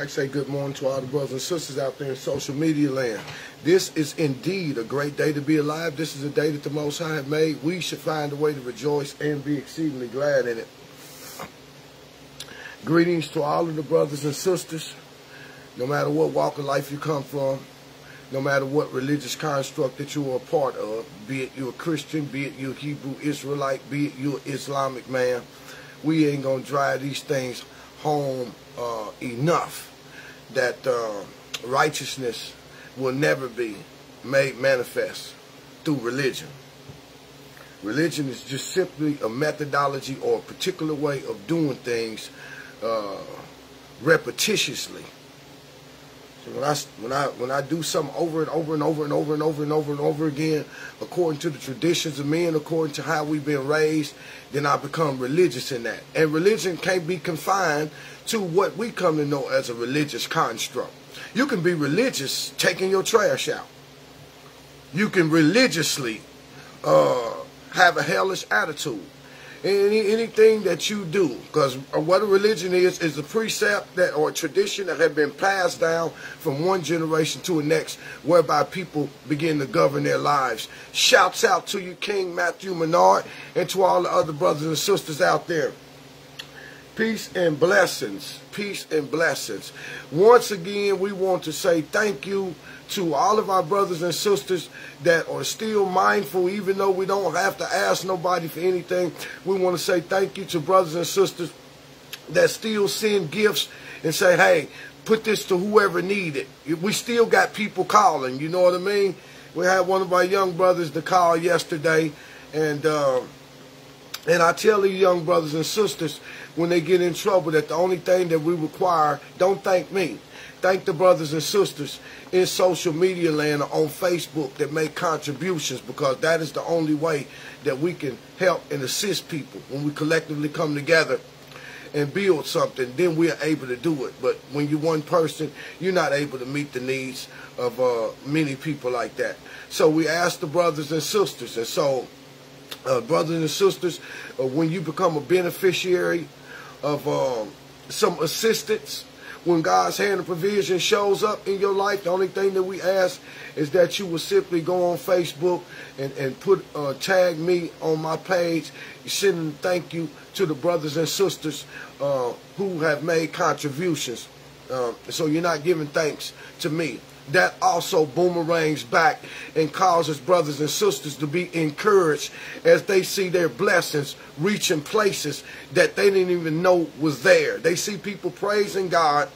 I say good morning to all the brothers and sisters out there in social media land. This is indeed a great day to be alive. This is a day that the Most High have made. We should find a way to rejoice and be exceedingly glad in it. Greetings to all of the brothers and sisters, no matter what walk of life you come from, no matter what religious construct that you are a part of, be it you're a Christian, be it you're a Hebrew Israelite, be it you're Islamic man, we ain't going to drive these things home uh, enough that uh, righteousness will never be made manifest through religion. Religion is just simply a methodology or a particular way of doing things uh, repetitiously. So when I when I when I do something over and over and over and over and over and over and over again, according to the traditions of men, according to how we've been raised, then I become religious in that. And religion can't be confined to what we come to know as a religious construct. You can be religious taking your trash out. You can religiously uh, have a hellish attitude. Any, anything that you do, because what a religion is, is a precept that or a tradition that had been passed down from one generation to the next, whereby people begin to govern their lives. Shouts out to you, King Matthew Menard, and to all the other brothers and sisters out there. Peace and blessings. Peace and blessings. Once again, we want to say thank you to all of our brothers and sisters that are still mindful, even though we don't have to ask nobody for anything. We want to say thank you to brothers and sisters that still send gifts and say, hey, put this to whoever need it. We still got people calling, you know what I mean? We had one of our young brothers to call yesterday, and uh, and I tell these young brothers and sisters when they get in trouble that the only thing that we require, don't thank me. Thank the brothers and sisters in social media land on Facebook that make contributions because that is the only way that we can help and assist people when we collectively come together and build something, then we are able to do it. But when you're one person, you're not able to meet the needs of uh, many people like that. So we ask the brothers and sisters, and so uh, brothers and sisters, uh, when you become a beneficiary of um, some assistance, when God's hand of provision shows up in your life, the only thing that we ask is that you will simply go on Facebook and, and put uh, tag me on my page, sending thank you to the brothers and sisters uh, who have made contributions. Um, so you're not giving thanks to me that also boomerangs back and causes brothers and sisters to be encouraged as they see their blessings reaching places that they didn't even know was there. They see people praising God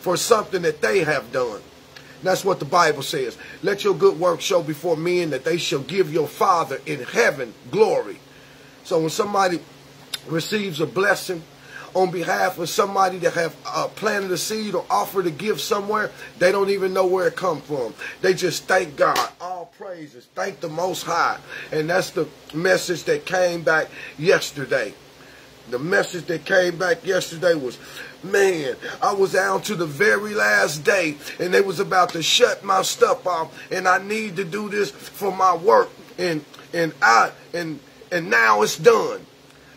for something that they have done. That's what the Bible says. Let your good work show before men that they shall give your Father in heaven glory. So when somebody receives a blessing, on behalf of somebody that have uh, planted a seed or offered a gift somewhere, they don't even know where it come from. They just thank God. All praises. Thank the Most High. And that's the message that came back yesterday. The message that came back yesterday was, man, I was down to the very last day and they was about to shut my stuff off and I need to do this for my work and and I and and now it's done.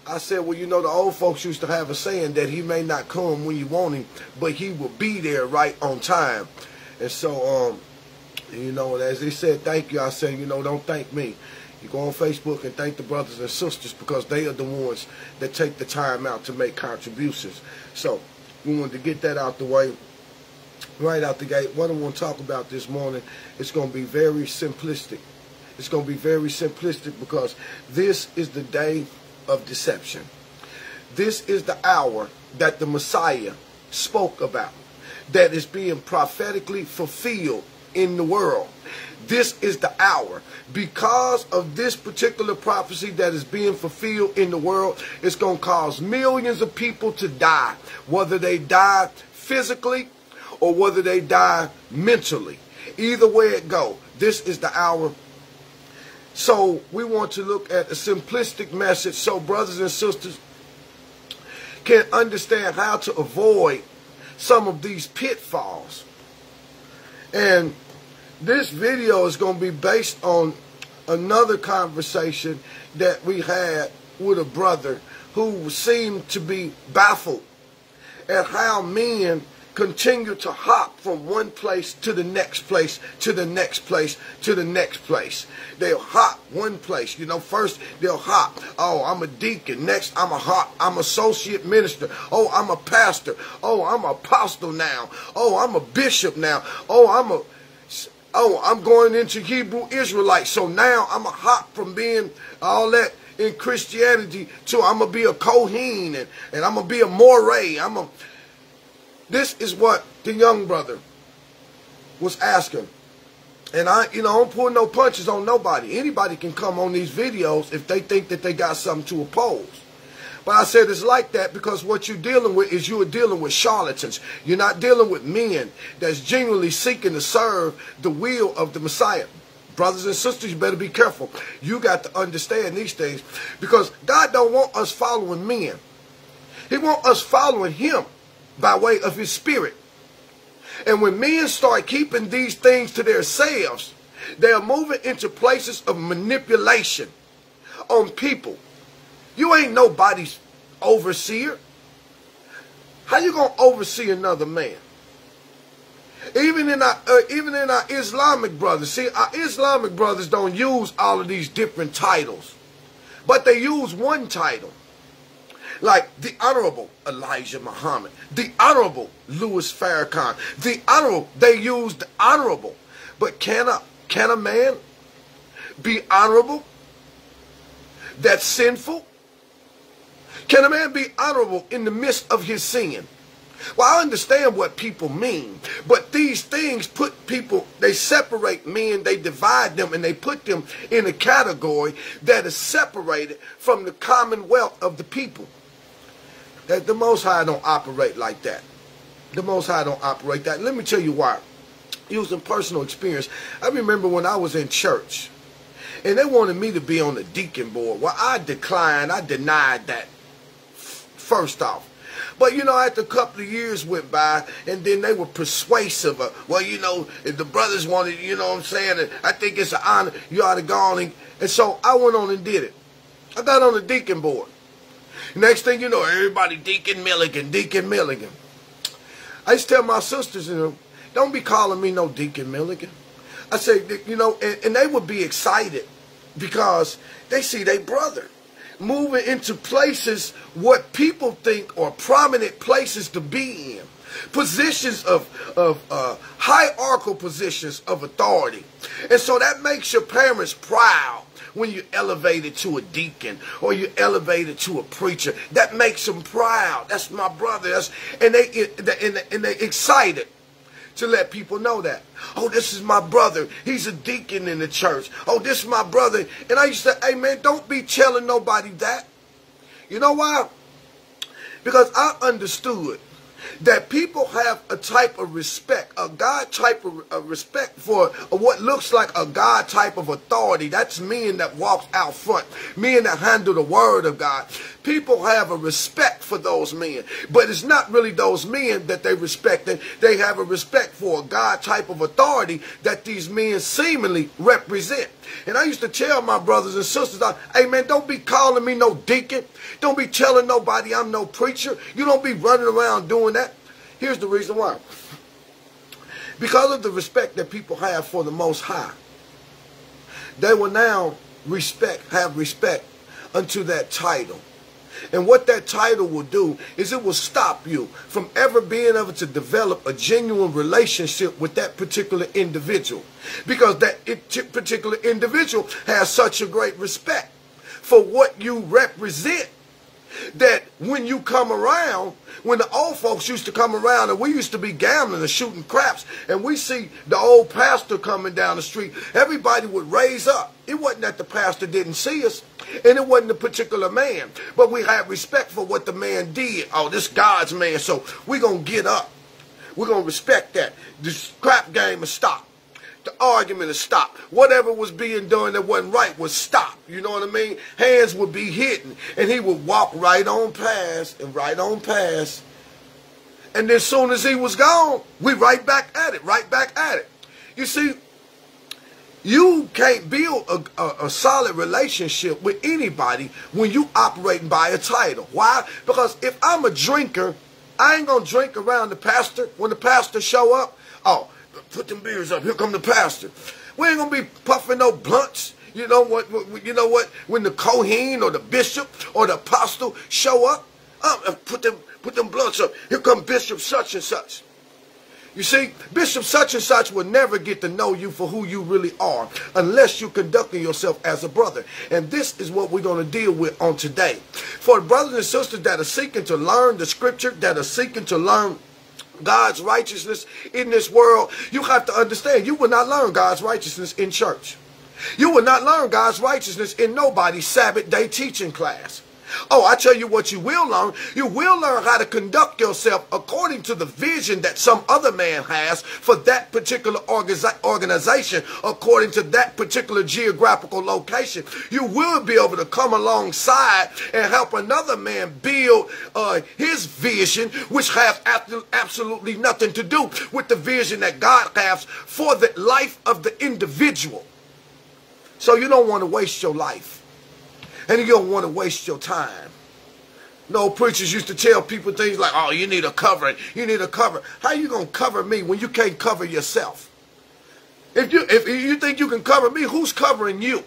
I said, well, you know, the old folks used to have a saying that he may not come when you want him, but he will be there right on time. And so, um, you know, as they said, thank you, I said, you know, don't thank me. You go on Facebook and thank the brothers and sisters because they are the ones that take the time out to make contributions. So, we wanted to get that out the way right out the gate. What I want to talk about this morning is going to be very simplistic. It's going to be very simplistic because this is the day of deception. This is the hour that the Messiah spoke about, that is being prophetically fulfilled in the world. This is the hour. Because of this particular prophecy that is being fulfilled in the world, it's going to cause millions of people to die, whether they die physically or whether they die mentally. Either way it go, this is the hour so we want to look at a simplistic message so brothers and sisters can understand how to avoid some of these pitfalls. And this video is going to be based on another conversation that we had with a brother who seemed to be baffled at how men continue to hop from one place to the next place, to the next place, to the next place. They'll hop one place. You know, first they'll hop. Oh, I'm a deacon. Next, I'm a hop. I'm associate minister. Oh, I'm a pastor. Oh, I'm apostle now. Oh, I'm a bishop now. Oh, I'm a oh, I'm going into Hebrew Israelite. So now I'm a hop from being all that in Christianity to I'm gonna be a Kohen and, and I'm gonna be a Moreh. I'm a this is what the young brother was asking. And I, you know, I don't pull no punches on nobody. Anybody can come on these videos if they think that they got something to oppose. But I said it's like that because what you're dealing with is you are dealing with charlatans. You're not dealing with men that's genuinely seeking to serve the will of the Messiah. Brothers and sisters, you better be careful. You got to understand these things because God don't want us following men. He want us following him by way of his spirit. And when men start keeping these things to themselves, they are moving into places of manipulation on people. You ain't nobody's overseer. How you gonna oversee another man? Even in our uh, even in our Islamic brothers, see, our Islamic brothers don't use all of these different titles, but they use one title, like the Honorable Elijah Muhammad, the Honorable Louis Farrakhan, the Honorable. They used Honorable, but can a can a man be honorable? That's sinful. Can a man be honorable in the midst of his sin? Well, I understand what people mean, but these things put people, they separate men, they divide them, and they put them in a category that is separated from the commonwealth of the people. That the Most High don't operate like that. The Most High don't operate that. Let me tell you why. Using personal experience, I remember when I was in church, and they wanted me to be on the deacon board. Well, I declined. I denied that first off. But you know, after a couple of years went by, and then they were persuasive. Of, well, you know, if the brothers wanted, you know what I'm saying, I think it's an honor, you ought to go on. And, and so I went on and did it. I got on the deacon board. Next thing you know, everybody Deacon Milligan, Deacon Milligan. I used to tell my sisters, you know, don't be calling me no Deacon Milligan. I say, you know, and, and they would be excited because they see their brother moving into places what people think are prominent places to be in. Positions of, of uh, hierarchical positions of authority. And so that makes your parents proud when you elevate it to a deacon or you elevate it to a preacher. That makes them proud. That's my brother. That's, and, they, and, they, and they excited to let people know that. Oh, this is my brother. He's a deacon in the church. Oh, this is my brother. And I used to hey, man, don't be telling nobody that. You know why? Because I understood that people have a type of respect, a God type of, respect for what looks like a God type of authority. That's men that walks out front, men that handle the word of God. People have a respect for those men, but it's not really those men that they respect. They have a respect for a God type of authority that these men seemingly represent. And I used to tell my brothers and sisters, hey man, don't be calling me no deacon. Don't be telling nobody I'm no preacher. You don't be running around doing that. Here's the reason why. Because of the respect that people have for the Most High, they will now respect, have respect unto that title. And what that title will do is it will stop you from ever being able to develop a genuine relationship with that particular individual. Because that particular individual has such a great respect for what you represent that when you come around, when the old folks used to come around and we used to be gambling and shooting craps and we see the old pastor coming down the street, everybody would raise up. It wasn't that the pastor didn't see us and it wasn't a particular man, but we had respect for what the man did. Oh, this God's man, so we're going to get up. We're going to respect that. This crap game is stopped the argument to stop. Whatever was being done that wasn't right was stop. You know what I mean? Hands would be hitting, and he would walk right on past and right on past. And then as soon as he was gone, we right back at it, right back at it. You see, you can't build a, a, a, solid relationship with anybody when you operating by a title. Why? Because if I'm a drinker I ain't gonna drink around the pastor when the pastor show up. Oh, put them beers up. Here come the pastor. We ain't gonna be puffing no blunts. You know what? You know what? When the Kohen or the bishop or the apostle show up, um, put them put them blunts up. Here come Bishop such and such. You see, Bishop such and such will never get to know you for who you really are unless you're conducting yourself as a brother. And this is what we're going to deal with on today. For brothers and sisters that are seeking to learn the scripture, that are seeking to learn God's righteousness in this world, you have to understand you will not learn God's righteousness in church. You will not learn God's righteousness in nobody's Sabbath day teaching class. Oh, I tell you what you will learn. You will learn how to conduct yourself according to the vision that some other man has for that particular organization, according to that particular geographical location. You will be able to come alongside and help another man build uh, his vision, which has absolutely nothing to do with the vision that God has for the life of the individual. So you don't want to waste your life. And you don't want to waste your time. No preachers used to tell people things like, oh, you need a covering. You need a cover. How you going to cover me when you can't cover yourself? If you, if you think you can cover me, who's covering you?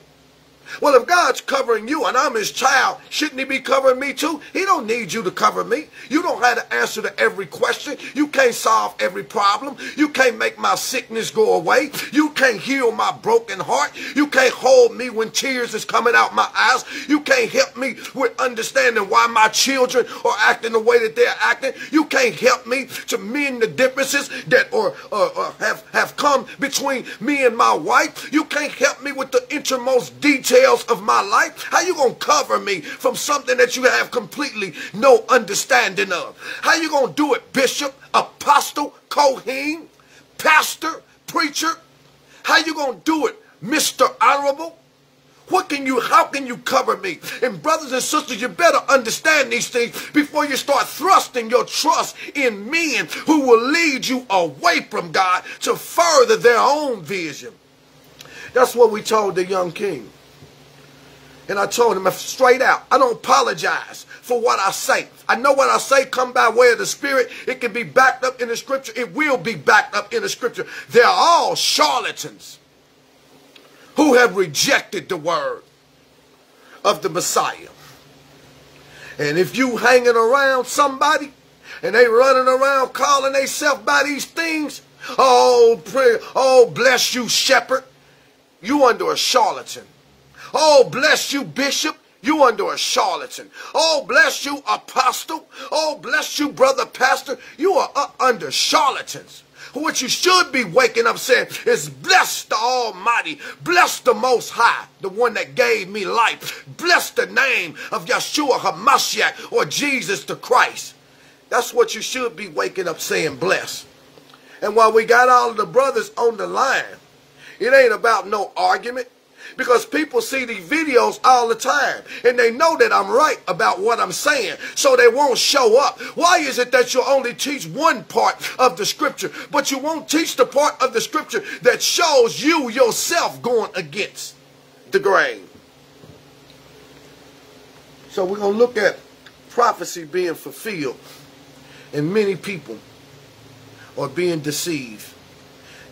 Well, if God's covering you and I'm his child, shouldn't he be covering me too? He don't need you to cover me. You don't have to answer to every question. You can't solve every problem. You can't make my sickness go away. You can't heal my broken heart. You can't hold me when tears is coming out my eyes. You can't help me with understanding why my children are acting the way that they're acting. You can't help me to mend the differences that are, uh, uh, have, have come between me and my wife. You can't help me with the innermost details details of my life? How you going to cover me from something that you have completely no understanding of? How you going to do it, bishop, apostle, Kohen, pastor, preacher? How you going to do it, Mr. Honorable? What can you, how can you cover me? And brothers and sisters, you better understand these things before you start thrusting your trust in men who will lead you away from God to further their own vision. That's what we told the young king. And I told him straight out, I don't apologize for what I say. I know what I say come by way of the Spirit. It can be backed up in the Scripture. It will be backed up in the Scripture. They're all charlatans who have rejected the word of the Messiah. And if you hanging around somebody and they running around calling themselves by these things, oh, pray, oh, bless you, shepherd, you under a charlatan. Oh, bless you, bishop. You under a charlatan. Oh, bless you, apostle. Oh, bless you, brother pastor. You are up under charlatans. What you should be waking up saying is bless the Almighty, bless the Most High, the one that gave me life. Bless the name of Yeshua HaMashiach or Jesus the Christ. That's what you should be waking up saying bless. And while we got all of the brothers on the line, it ain't about no argument because people see these videos all the time and they know that I'm right about what I'm saying, so they won't show up. Why is it that you only teach one part of the scripture, but you won't teach the part of the scripture that shows you yourself going against the grain? So we're going to look at prophecy being fulfilled and many people are being deceived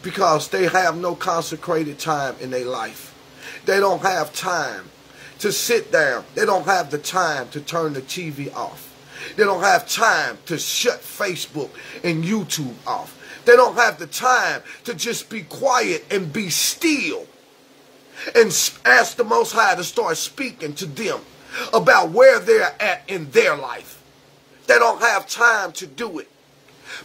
because they have no consecrated time in their life. They don't have time to sit down. They don't have the time to turn the TV off. They don't have time to shut Facebook and YouTube off. They don't have the time to just be quiet and be still and ask the Most High to start speaking to them about where they're at in their life. They don't have time to do it.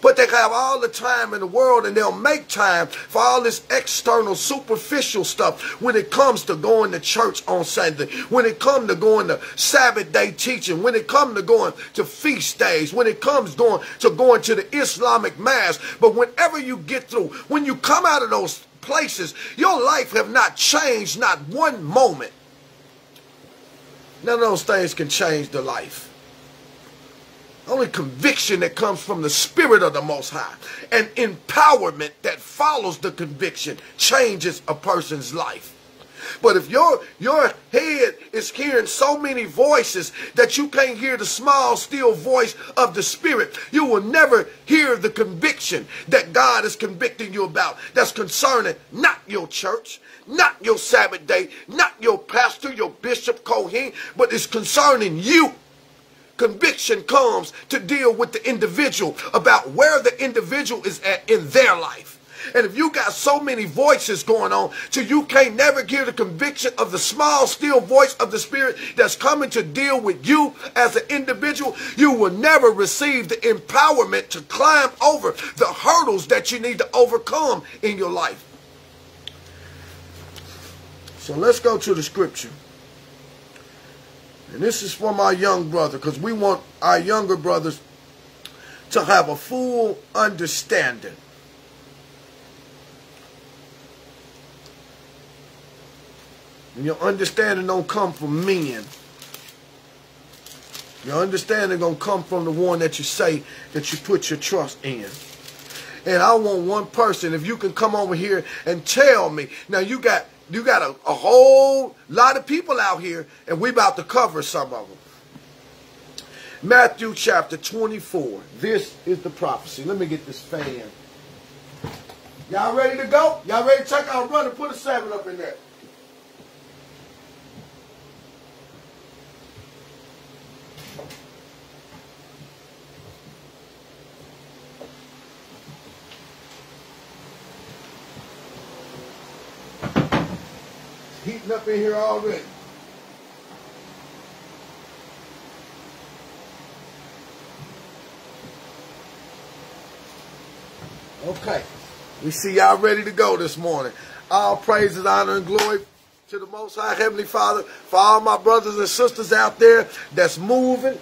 But they have all the time in the world and they'll make time for all this external, superficial stuff when it comes to going to church on Sunday, when it comes to going to Sabbath day teaching, when it comes to going to feast days, when it comes going to going to the Islamic mass. But whenever you get through, when you come out of those places, your life have not changed not one moment. None of those things can change the life. Only conviction that comes from the Spirit of the Most High and empowerment that follows the conviction changes a person's life. But if your your head is hearing so many voices that you can't hear the small, still voice of the Spirit, you will never hear the conviction that God is convicting you about. That's concerning not your church, not your Sabbath day, not your pastor, your bishop, Kohen, but it's concerning you. Conviction comes to deal with the individual about where the individual is at in their life. And if you got so many voices going on, so you can't never hear the conviction of the small, still voice of the Spirit that's coming to deal with you as an individual, you will never receive the empowerment to climb over the hurdles that you need to overcome in your life. So let's go to the scripture. And this is for my young brother because we want our younger brothers to have a full understanding. And your understanding don't come from men. Your understanding gonna come from the one that you say that you put your trust in. And I want one person, if you can come over here and tell me. Now you got you got a, a whole lot of people out here, and we about to cover some of them. Matthew chapter 24. This is the prophecy. Let me get this fan. Y'all ready to go? Y'all ready to check out run and put a seven up in there? Heating up in here already. Okay. We see y'all ready to go this morning. All praises, honor, and glory to the Most High Heavenly Father. For all my brothers and sisters out there that's moving,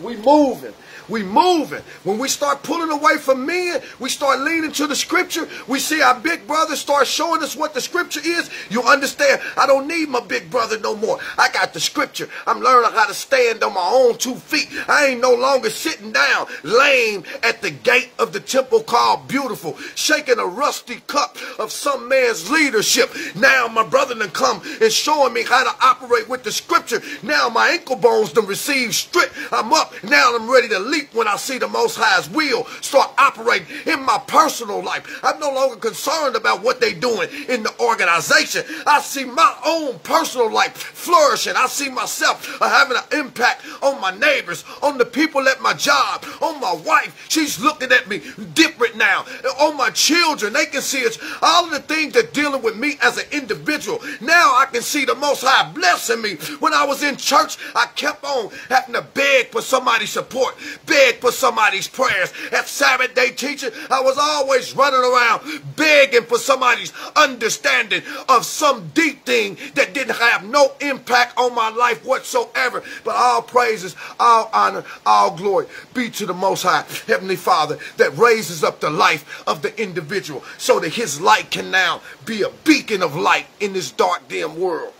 we moving. We moving. When we start pulling away from men, we start leaning to the scripture. We see our big brother start showing us what the scripture is. You understand? I don't need my big brother no more. I got the scripture. I'm learning how to stand on my own two feet. I ain't no longer sitting down, lame at the gate of the temple called beautiful, shaking a rusty cup of some man's leadership. Now my brother done come and showing me how to operate with the scripture. Now my ankle bones done receive strict. I'm up. Now I'm ready to leap when I see the Most High's will start operating in my personal life. I'm no longer concerned about what they're doing in the organization. I see my own personal life flourishing. I see myself uh, having an impact on my neighbors, on the people at my job, on my wife. She's looking at me different now. On my children, they can see it's all of the things that dealing with me as an individual. Now I can see the Most High blessing me. When I was in church, I kept on having to beg for somebody's support beg for somebody's prayers. At Sabbath day teaching, I was always running around begging for somebody's understanding of some deep thing that didn't have no impact on my life whatsoever. But all praises, all honor, all glory be to the Most High, Heavenly Father, that raises up the life of the individual so that his light can now be a beacon of light in this dark, dim world.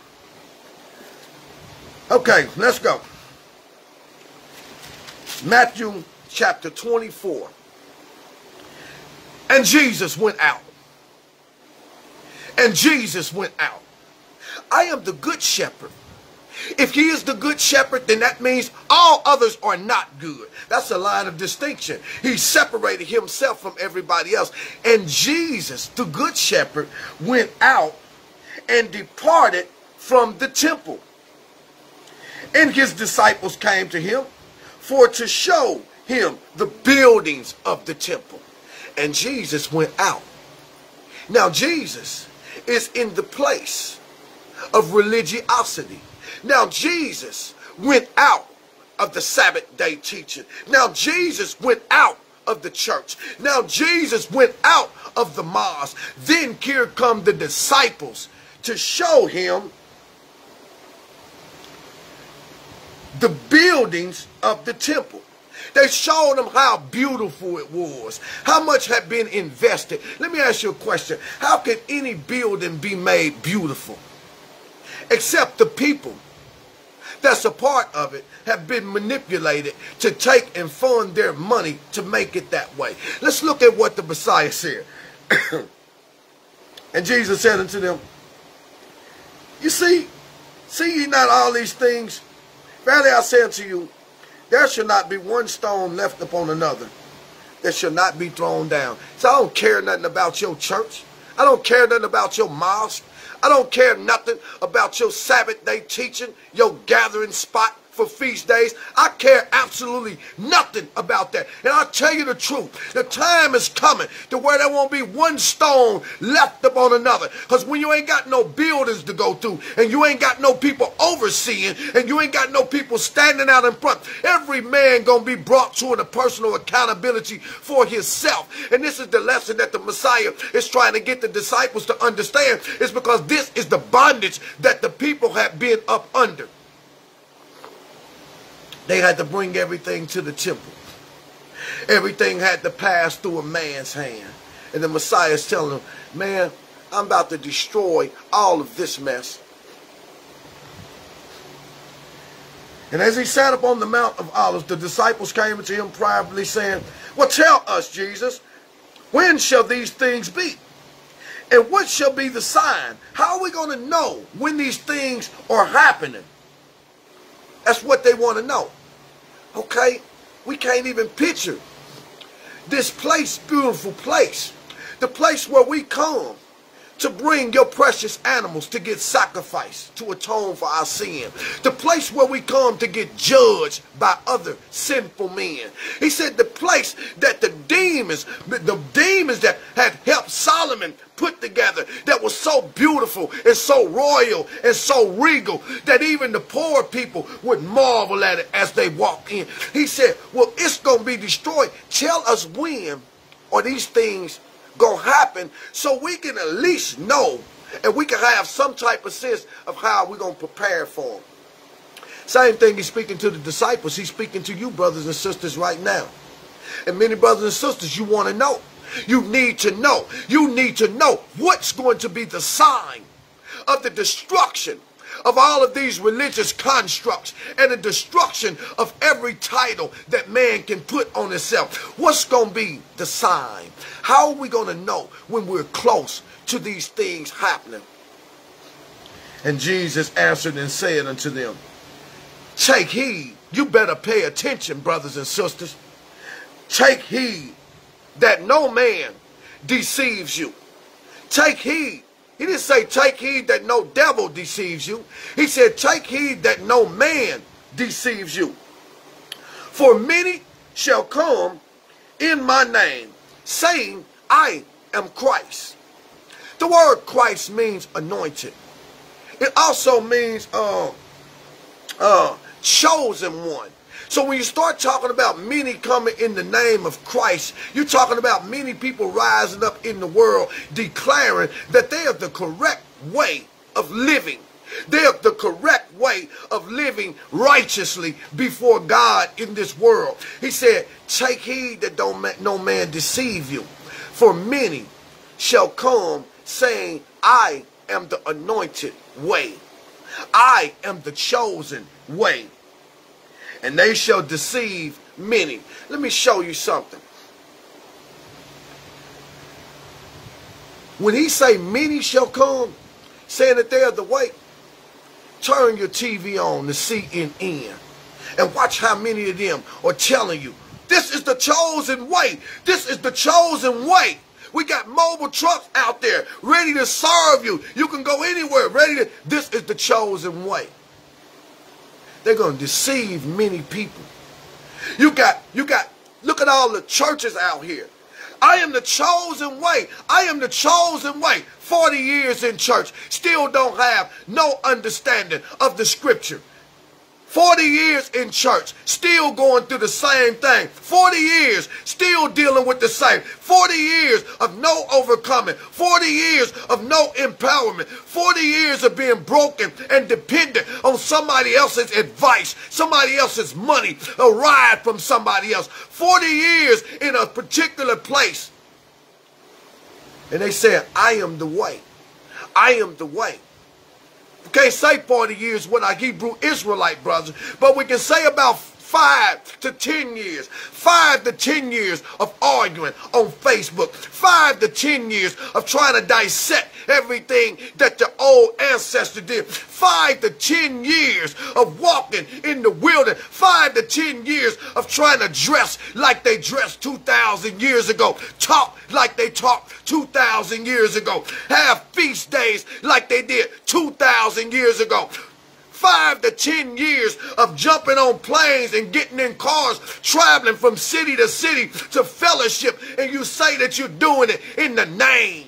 Okay, let's go. Matthew chapter 24. And Jesus went out. And Jesus went out. I am the good shepherd. If he is the good shepherd, then that means all others are not good. That's a line of distinction. He separated himself from everybody else. And Jesus, the good shepherd, went out and departed from the temple. And his disciples came to him for to show him the buildings of the temple. And Jesus went out. Now Jesus is in the place of religiosity. Now Jesus went out of the Sabbath day teaching. Now Jesus went out of the church. Now Jesus went out of the mosque. Then here come the disciples to show him the buildings of the temple. They showed them how beautiful it was, how much had been invested. Let me ask you a question. How can any building be made beautiful? Except the people that's a part of it have been manipulated to take and fund their money to make it that way. Let's look at what the Messiah said. and Jesus said unto them, You see, see ye not all these things? Verily I say unto you, there shall not be one stone left upon another that shall not be thrown down. So I don't care nothing about your church. I don't care nothing about your mosque. I don't care nothing about your Sabbath day teaching, your gathering spot for feast days. I care absolutely nothing about that. And I'll tell you the truth. The time is coming to where there won't be one stone left upon another. Because when you ain't got no buildings to go through and you ain't got no people overseeing and you ain't got no people standing out in front, every man going to be brought to a personal accountability for himself. And this is the lesson that the Messiah is trying to get the disciples to understand. It's because this is the bondage that the people have been up under. They had to bring everything to the temple. Everything had to pass through a man's hand. And the Messiah is telling them, man, I'm about to destroy all of this mess. And as he sat upon the Mount of Olives, the disciples came to him privately saying, Well, tell us, Jesus, when shall these things be? And what shall be the sign? How are we going to know when these things are happening? That's what they want to know. Okay? We can't even picture this place, beautiful place. The place where we come to bring your precious animals to get sacrificed to atone for our sin. The place where we come to get judged by other sinful men. He said the place that the demons, the demons that had helped Solomon put together that was so beautiful and so royal and so regal that even the poor people would marvel at it as they walk in. He said, well, it's going to be destroyed. Tell us when are these things going to happen so we can at least know and we can have some type of sense of how we're going to prepare for them. Same thing he's speaking to the disciples. He's speaking to you, brothers and sisters, right now. And many brothers and sisters, you want to know. You need to know. You need to know what's going to be the sign of the destruction of all of these religious constructs and the destruction of every title that man can put on himself. What's going to be the sign? How are we going to know when we're close to these things happening? And Jesus answered and said unto them, Take heed. You better pay attention, brothers and sisters. Take heed that no man deceives you. Take heed he didn't say, take heed that no devil deceives you. He said, take heed that no man deceives you. For many shall come in my name, saying, I am Christ. The word Christ means anointed. It also means uh, uh, chosen one. So when you start talking about many coming in the name of Christ, you're talking about many people rising up in the world declaring that they are the correct way of living. They are the correct way of living righteously before God in this world. He said, take heed that don't no man deceive you. For many shall come saying, I am the anointed way. I am the chosen way and they shall deceive many. Let me show you something. When he say many shall come, saying that they are the way, turn your TV on to CNN and watch how many of them are telling you, this is the chosen way. This is the chosen way. We got mobile trucks out there ready to serve you. You can go anywhere ready to, this is the chosen way. They're going to deceive many people. You got, you got, look at all the churches out here. I am the chosen way. I am the chosen way. 40 years in church, still don't have no understanding of the scripture. 40 years in church, still going through the same thing. 40 years, still dealing with the same. 40 years of no overcoming. 40 years of no empowerment. 40 years of being broken and dependent on somebody else's advice, somebody else's money, a ride from somebody else. 40 years in a particular place. And they said, I am the way. I am the way can't say 40 years with our Hebrew Israelite brothers, but we can say about five to ten years, five to ten years of arguing on Facebook, five to ten years of trying to dissect everything that your old ancestor did, five to ten years of walking in the wilderness, five to ten years of trying to dress like they dressed 2,000 years ago, talk like they talked 2,000 years ago, have feast days like they did 2,000 years ago five to ten years of jumping on planes and getting in cars, traveling from city to city to fellowship, and you say that you're doing it in the name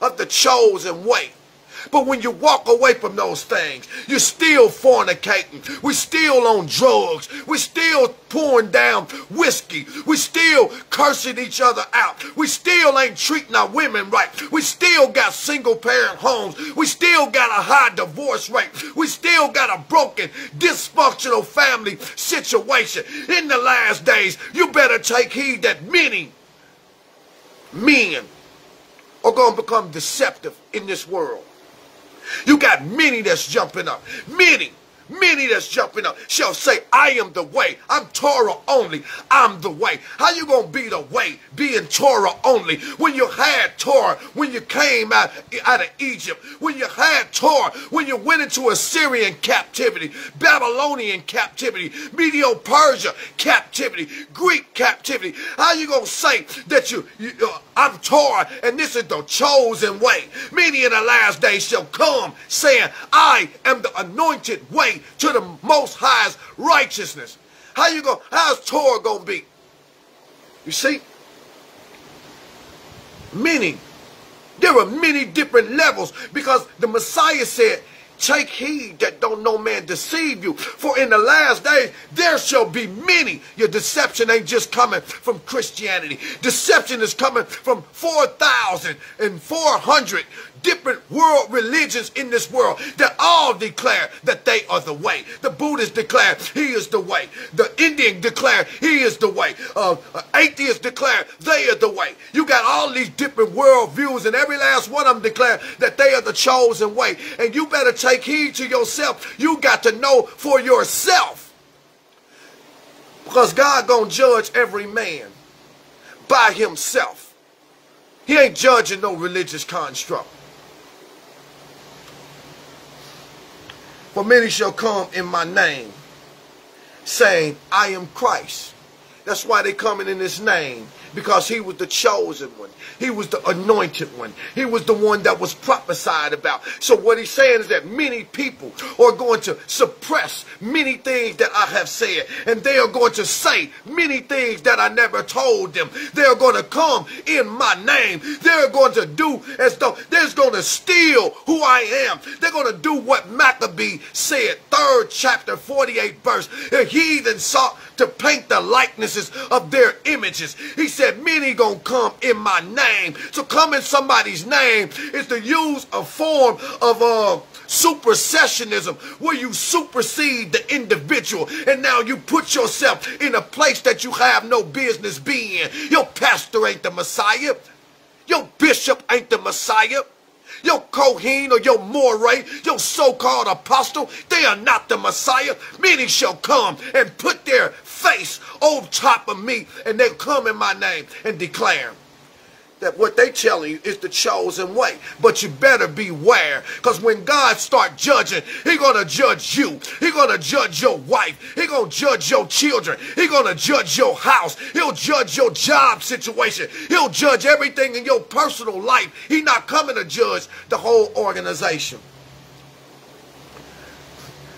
of the chosen way. But when you walk away from those things, you're still fornicating. We're still on drugs. We're still pouring down whiskey. We're still cursing each other out. We still ain't treating our women right. We still got single parent homes. We still got a high divorce rate. We still got a broken, dysfunctional family situation. In the last days, you better take heed that many men are going to become deceptive in this world. You got many that's jumping up. Many Many that's jumping up shall say, I am the way. I'm Torah only. I'm the way. How you going to be the way being Torah only when you had Torah when you came out, out of Egypt, when you had Torah, when you went into Assyrian captivity, Babylonian captivity, Medo-Persia captivity, Greek captivity. How you going to say that you, you uh, I'm Torah and this is the chosen way. Many in the last days shall come saying, I am the anointed way to the most highest righteousness. How you going how's Torah gonna be? You see? Many. There are many different levels because the Messiah said Take heed that don't no man deceive you. For in the last days there shall be many. Your deception ain't just coming from Christianity. Deception is coming from 4,400 different world religions in this world that all declare that they are the way. The Buddhists declare he is the way. The Indian declare he is the way. Uh, atheists declare they are the way. You got all these different world views and every last one of them declare that they are the chosen way. And you better take heed to yourself. You got to know for yourself. Because God gonna judge every man by himself. He ain't judging no religious construct. For many shall come in my name, saying, I am Christ. That's why they coming in his name because he was the chosen one. He was the anointed one. He was the one that was prophesied about. So what he's saying is that many people are going to suppress many things that I have said. And they are going to say many things that I never told them. They are going to come in my name. They're going to do as though they're going to steal who I am. They're going to do what Maccabee said, third chapter, 48 verse. The heathen sought to paint the likenesses of their images. He said, many gonna come in my name. So come in somebody's name is to use a form of uh, supersessionism where you supersede the individual and now you put yourself in a place that you have no business being. Your pastor ain't the Messiah. Your bishop ain't the Messiah. Your Kohen or your Moreh, your so-called apostle, they are not the Messiah. Many shall come and put their face on top of me and they'll come in my name and declare that what they telling you is the chosen way. But you better beware. Because when God start judging, he going to judge you. he going to judge your wife. he to judge your children. he going to judge your house. He'll judge your job situation. He'll judge everything in your personal life. He not coming to judge the whole organization.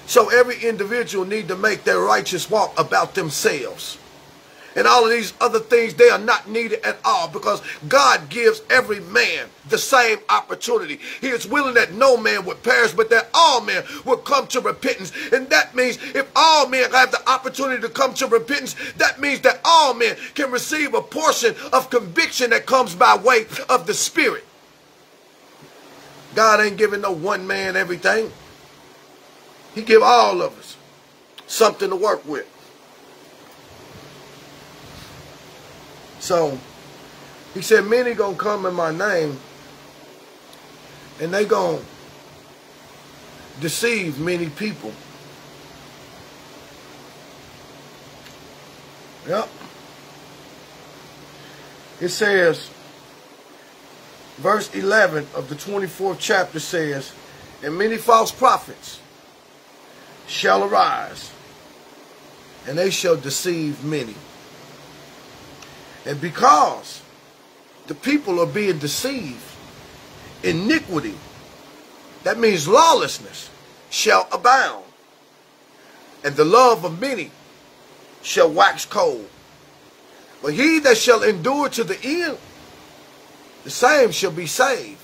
So every individual need to make their righteous walk about themselves. And all of these other things, they are not needed at all because God gives every man the same opportunity. He is willing that no man would perish, but that all men would come to repentance. And that means if all men have the opportunity to come to repentance, that means that all men can receive a portion of conviction that comes by way of the Spirit. God ain't giving no one man everything. He give all of us something to work with. So he said, many gonna come in my name and they gonna deceive many people. Yep. It says, verse 11 of the 24th chapter says, And many false prophets shall arise, and they shall deceive many. And because the people are being deceived, iniquity, that means lawlessness, shall abound, and the love of many shall wax cold. But he that shall endure to the end, the same shall be saved.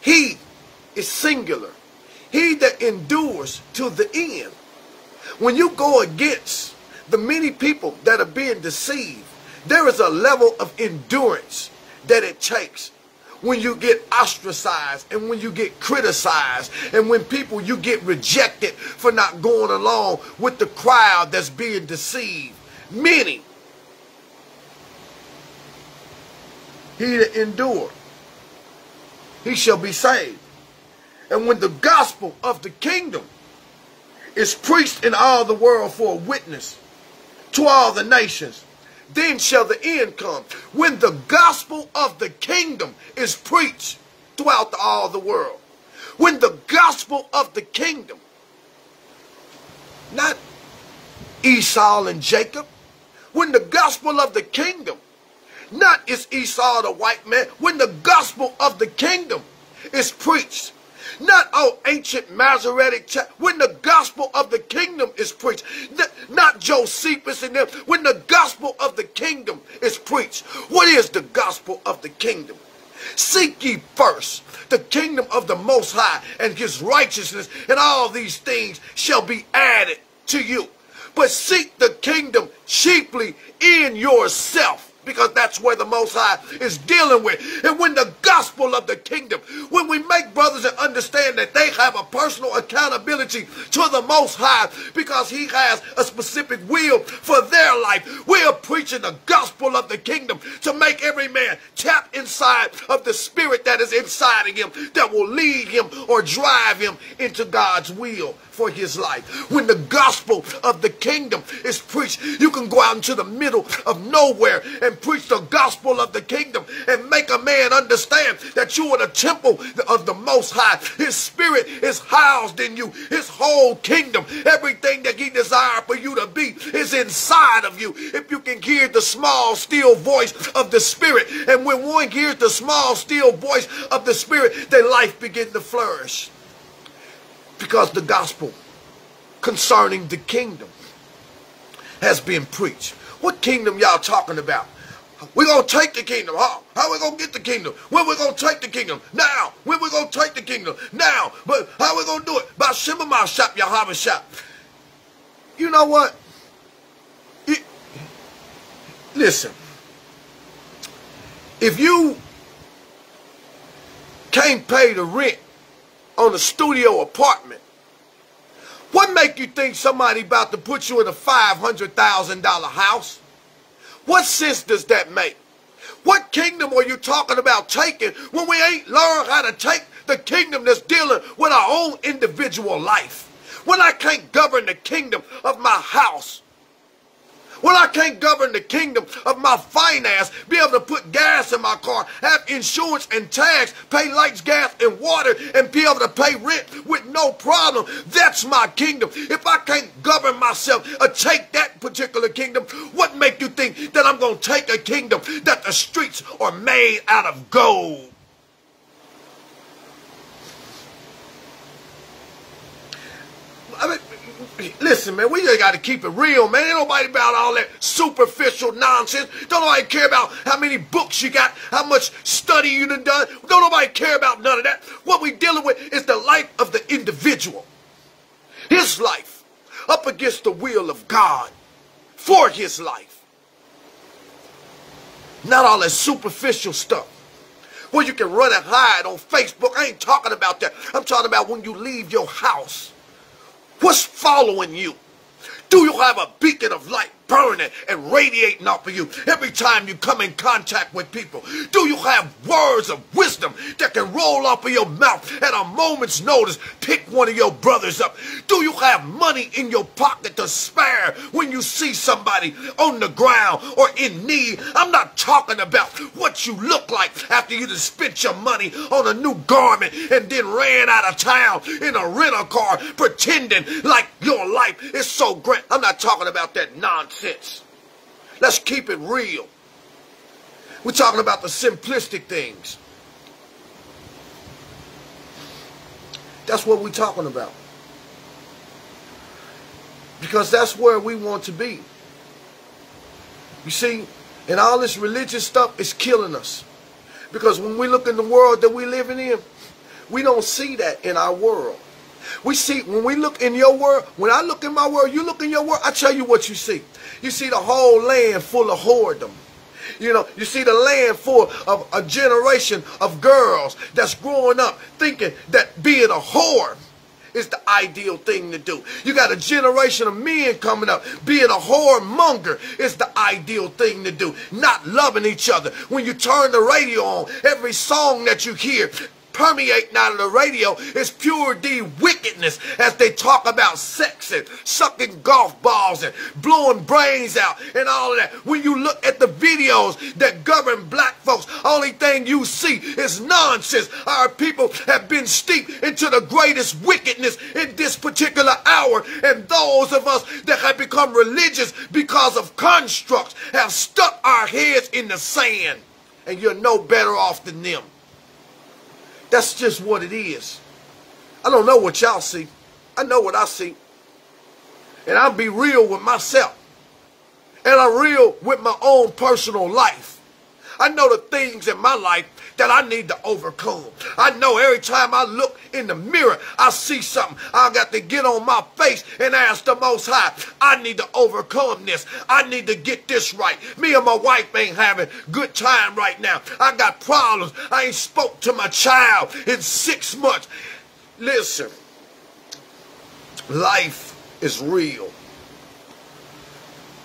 He is singular. He that endures to the end. When you go against the many people that are being deceived, there is a level of endurance that it takes when you get ostracized and when you get criticized and when people you get rejected for not going along with the crowd that's being deceived. Many. He that endure, he shall be saved. And when the gospel of the kingdom is preached in all the world for a witness to all the nations, then shall the end come. When the gospel of the kingdom is preached throughout all the world. When the gospel of the kingdom, not Esau and Jacob, when the gospel of the kingdom, not is Esau the white man, when the gospel of the kingdom is preached not oh ancient Masoretic church. When the gospel of the kingdom is preached, not Josephus and them. When the gospel of the kingdom is preached, what is the gospel of the kingdom? Seek ye first the kingdom of the Most High and his righteousness, and all these things shall be added to you. But seek the kingdom chiefly in yourself because that's where the Most High is dealing with. And when the gospel of the kingdom, when we make brothers and understand that they have a personal accountability to the Most High because He has a specific will for their life, we are preaching the gospel of the kingdom to make every man tap inside of the spirit that is inside of him that will lead him or drive him into God's will for his life. When the gospel of the kingdom is preached, you can go out into the middle of nowhere and preach the gospel of the kingdom and make a man understand that you are the temple of the Most High. His spirit is housed in you. His whole kingdom, everything that he desires for you to be is inside of you. If you can hear the small, still voice of the spirit, and when one hears the small, still voice of the spirit, their life begins to flourish. Because the gospel concerning the kingdom has been preached. What kingdom y'all talking about? We're going to take the kingdom. How? How we going to get the kingdom? When we going to take the kingdom? Now. When we going to take the kingdom? Now. But how we going to do it? By Shema shop, Yahweh shop. You know what? It, listen. If you can't pay the rent on a studio apartment. What make you think somebody about to put you in a $500,000 house? What sense does that make? What kingdom are you talking about taking when we ain't learned how to take the kingdom that's dealing with our own individual life? When I can't govern the kingdom of my house, when I can't govern the kingdom of my finance, be able to put gas in my car, have insurance and tax, pay lights, gas, and water, and be able to pay rent with no problem. That's my kingdom. If I can't govern myself or take that particular kingdom, what make you think that I'm going to take a kingdom that the streets are made out of gold? I mean, listen, man, we just got to keep it real, man. Ain't nobody about all that superficial nonsense. Don't nobody care about how many books you got, how much study you done done. Don't nobody care about none of that. What we dealing with is the life of the individual. His life up against the will of God for his life. Not all that superficial stuff. Where you can run and hide on Facebook. I ain't talking about that. I'm talking about when you leave your house What's following you? Do you have a beacon of light burning and radiating off of you every time you come in contact with people? Do you have words of wisdom that can roll off of your mouth at a moment's notice? Pick one of your brothers up. Do you have money in your pocket to spare when you see somebody on the ground or in need? I'm not talking about what you look like after you just spent your money on a new garment and then ran out of town in a rental car pretending like your life is so great. I'm not talking about that nonsense. Let's keep it real. We're talking about the simplistic things. That's what we're talking about. Because that's where we want to be. You see, and all this religious stuff is killing us. Because when we look in the world that we're living in, we don't see that in our world. We see, when we look in your world, when I look in my world, you look in your world, I tell you what you see. You see the whole land full of whoredom. You know, you see the land full of a generation of girls that's growing up thinking that being a whore is the ideal thing to do. You got a generation of men coming up. Being a whoremonger is the ideal thing to do. Not loving each other. When you turn the radio on, every song that you hear permeating out of the radio is pure D wickedness as they talk about sex and sucking golf balls and blowing brains out and all of that. When you look at the videos that govern black folks, only thing you see is nonsense. Our people have been steeped into the greatest wickedness in this particular hour. And those of us that have become religious because of constructs have stuck our heads in the sand. And you're no better off than them. That's just what it is. I don't know what y'all see. I know what I see. And I'll be real with myself. And I'm real with my own personal life. I know the things in my life that I need to overcome. I know every time I look in the mirror, I see something. I got to get on my face and ask the Most High, I need to overcome this. I need to get this right. Me and my wife ain't having good time right now. I got problems. I ain't spoke to my child in six months. Listen, life is real.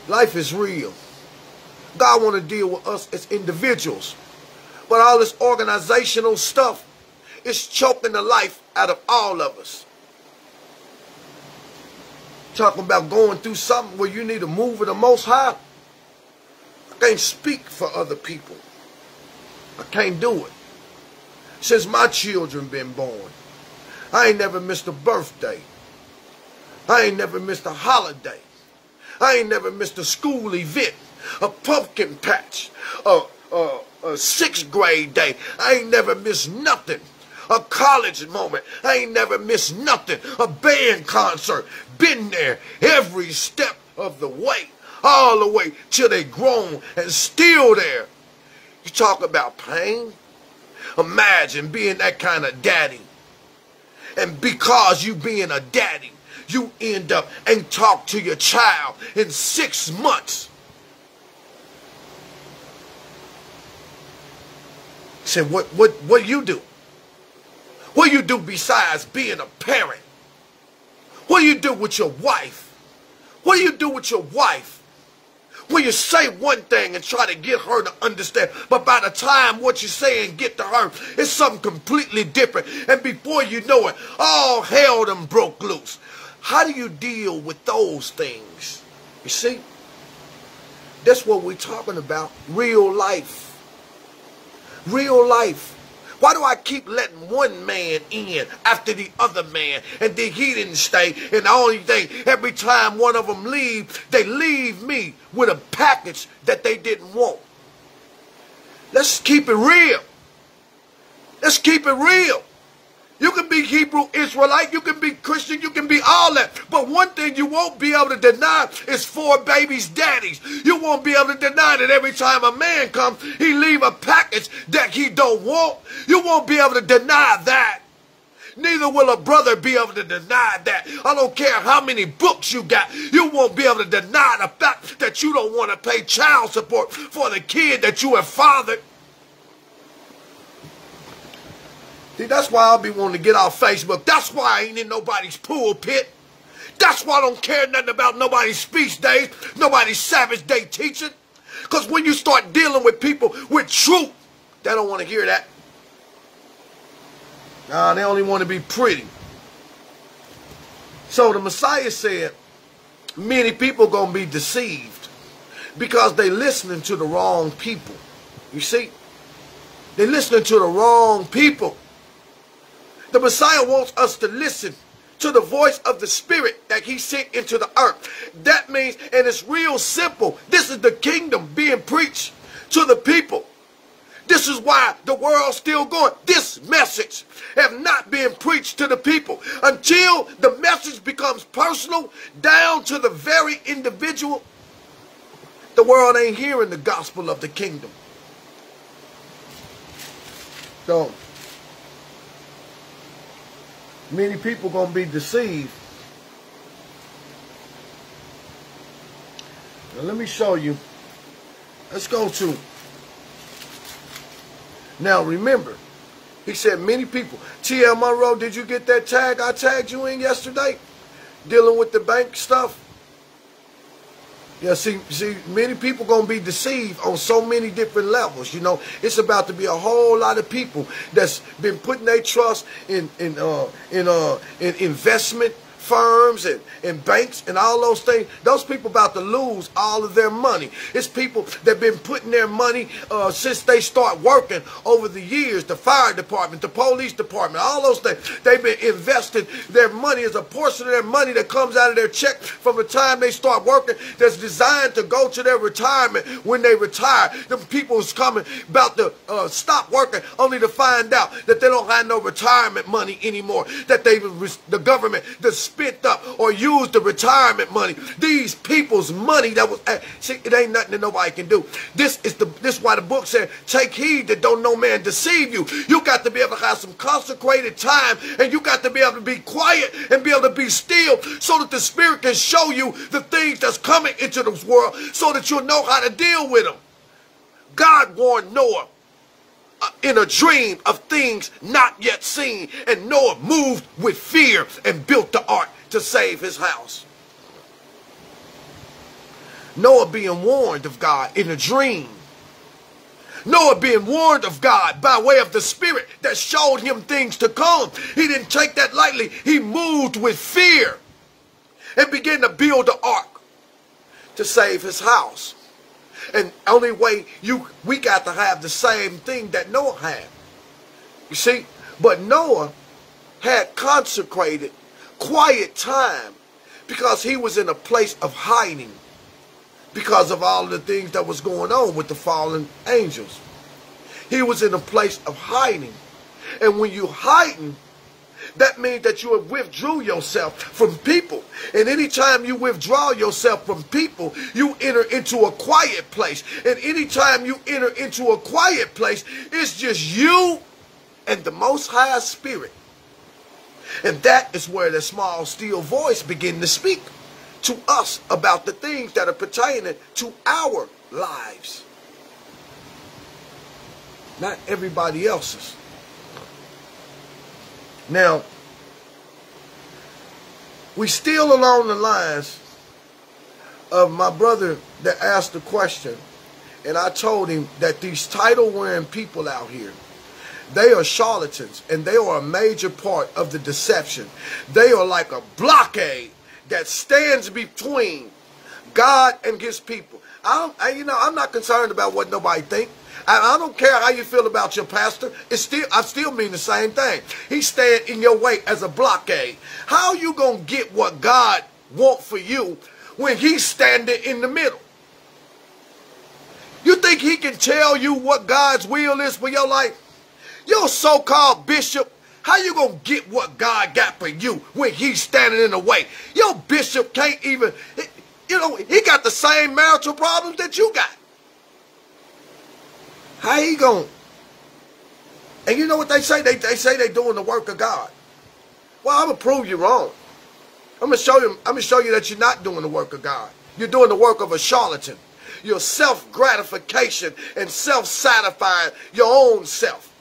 Life is real. God want to deal with us as individuals. But all this organizational stuff is choking the life out of all of us. Talking about going through something where you need to move with the most high. I can't speak for other people. I can't do it. Since my children been born, I ain't never missed a birthday. I ain't never missed a holiday. I ain't never missed a school event, a pumpkin patch, a, a, a sixth grade day. I ain't never missed nothing. A college moment. I ain't never missed nothing. A band concert. Been there every step of the way. All the way till they grown and still there. You talk about pain? Imagine being that kind of daddy. And because you being a daddy, you end up and talk to your child in six months. Say, what, what, what do you do? What do you do besides being a parent? What do you do with your wife? What do you do with your wife? When you say one thing and try to get her to understand, but by the time what you say and get to her, it's something completely different. And before you know it, all hell done broke loose. How do you deal with those things? You see? That's what we're talking about. Real life. Real life. Why do I keep letting one man in after the other man and then he didn't stay and the only thing every time one of them leave they leave me with a package that they didn't want. Let's keep it real. Let's keep it real. You can be Hebrew Israelite, you can be Christian, you can be all that. But one thing you won't be able to deny is four babies' daddies. You won't be able to deny that every time a man comes, he leave a package that he don't want. You won't be able to deny that. Neither will a brother be able to deny that. I don't care how many books you got. You won't be able to deny the fact that you don't want to pay child support for the kid that you have fathered. See, that's why I'll be wanting to get off Facebook. That's why I ain't in nobody's pulpit. That's why I don't care nothing about nobody's speech days, nobody's Sabbath day teaching. Because when you start dealing with people with truth, they don't want to hear that. Nah, they only want to be pretty. So the Messiah said, many people going to be deceived because they listening to the wrong people. You see? They listening to the wrong people. The Messiah wants us to listen to the voice of the Spirit that he sent into the earth. That means, and it's real simple, this is the kingdom being preached to the people. This is why the world's still going. This message have not been preached to the people until the message becomes personal down to the very individual. The world ain't hearing the gospel of the kingdom. So, many people going to be deceived. Now, let me show you. Let's go to now remember, he said many people. T.L. Monroe, did you get that tag I tagged you in yesterday? Dealing with the bank stuff? Yeah, see, see, many people gonna be deceived on so many different levels. You know, it's about to be a whole lot of people that's been putting their trust in in uh in uh in investment firms and, and banks and all those things, those people about to lose all of their money. It's people that have been putting their money uh, since they start working over the years, the fire department, the police department, all those things. They've been investing their money as a portion of their money that comes out of their check from the time they start working that's designed to go to their retirement when they retire. The people is coming about to uh, stop working only to find out that they don't have no retirement money anymore, that they the government, the spent up or used the retirement money. These people's money that was eh, see, it ain't nothing that nobody can do. This is the this is why the book said, take heed that don't no man deceive you. You got to be able to have some consecrated time and you got to be able to be quiet and be able to be still so that the spirit can show you the things that's coming into this world so that you'll know how to deal with them. God warned Noah Uh, in a dream of things not yet seen. And Noah moved with fear and built the ark to save his house. Noah being warned of God in a dream. Noah being warned of God by way of the Spirit that showed him things to come. He didn't take that lightly. He moved with fear and began to build the ark to save his house. And only way you we got to have the same thing that Noah had. You see? But Noah had consecrated quiet time because he was in a place of hiding because of all the things that was going on with the fallen angels. He was in a place of hiding. And when you hiding, that means that you have withdrew yourself from people. And anytime you withdraw yourself from people, you enter into a quiet place. And anytime you enter into a quiet place, it's just you and the Most High Spirit. And that is where the small, still voice begin to speak to us about the things that are pertaining to our lives. Not everybody else's. Now, we still along the lines of my brother that asked the question, and I told him that these title wearing people out here, they are charlatans and they are a major part of the deception. They are like a blockade that stands between God and his people. I, I you know, I'm not concerned about what nobody think. I, don't care how you feel about your pastor. It's still, I still mean the same thing. He stand in your way as a blockade. How you gonna get what God want for you when he's standing in the middle? You think he can tell you what God's will is for your life? Your so-called bishop, how you gonna get what God got for you when he's standing in the way? Your bishop can't even, you know, he got the same marital problems that you got. How he going? And you know what they say? They, they say they doing the work of God. Well, I'm gonna prove you wrong. I'm gonna show you. I'm gonna show you that you're not doing the work of God. You're doing the work of a charlatan. Your self gratification and self satisfying your own self.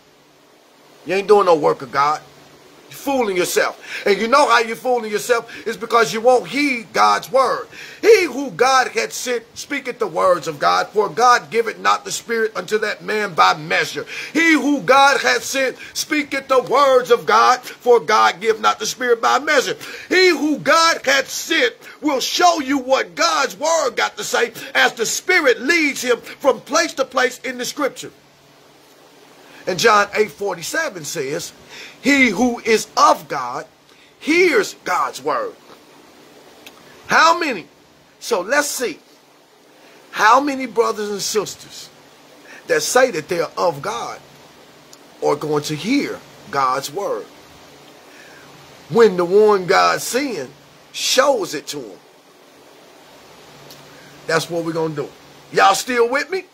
You ain't doing no work of God. Fooling yourself. And you know how you're fooling yourself is because you won't heed God's word. He who God had sent speaketh the words of God, for God giveth not the Spirit unto that man by measure. He who God hath sent speaketh the words of God, for God give not the Spirit by measure. He who God hath sent will show you what God's word got to say as the Spirit leads him from place to place in the scripture. And John 8 47 says, He who is of God hears God's word. How many? So let's see. How many brothers and sisters that say that they are of God are going to hear God's word? When the one God sent shows it to them. That's what we're going to do. Y'all still with me?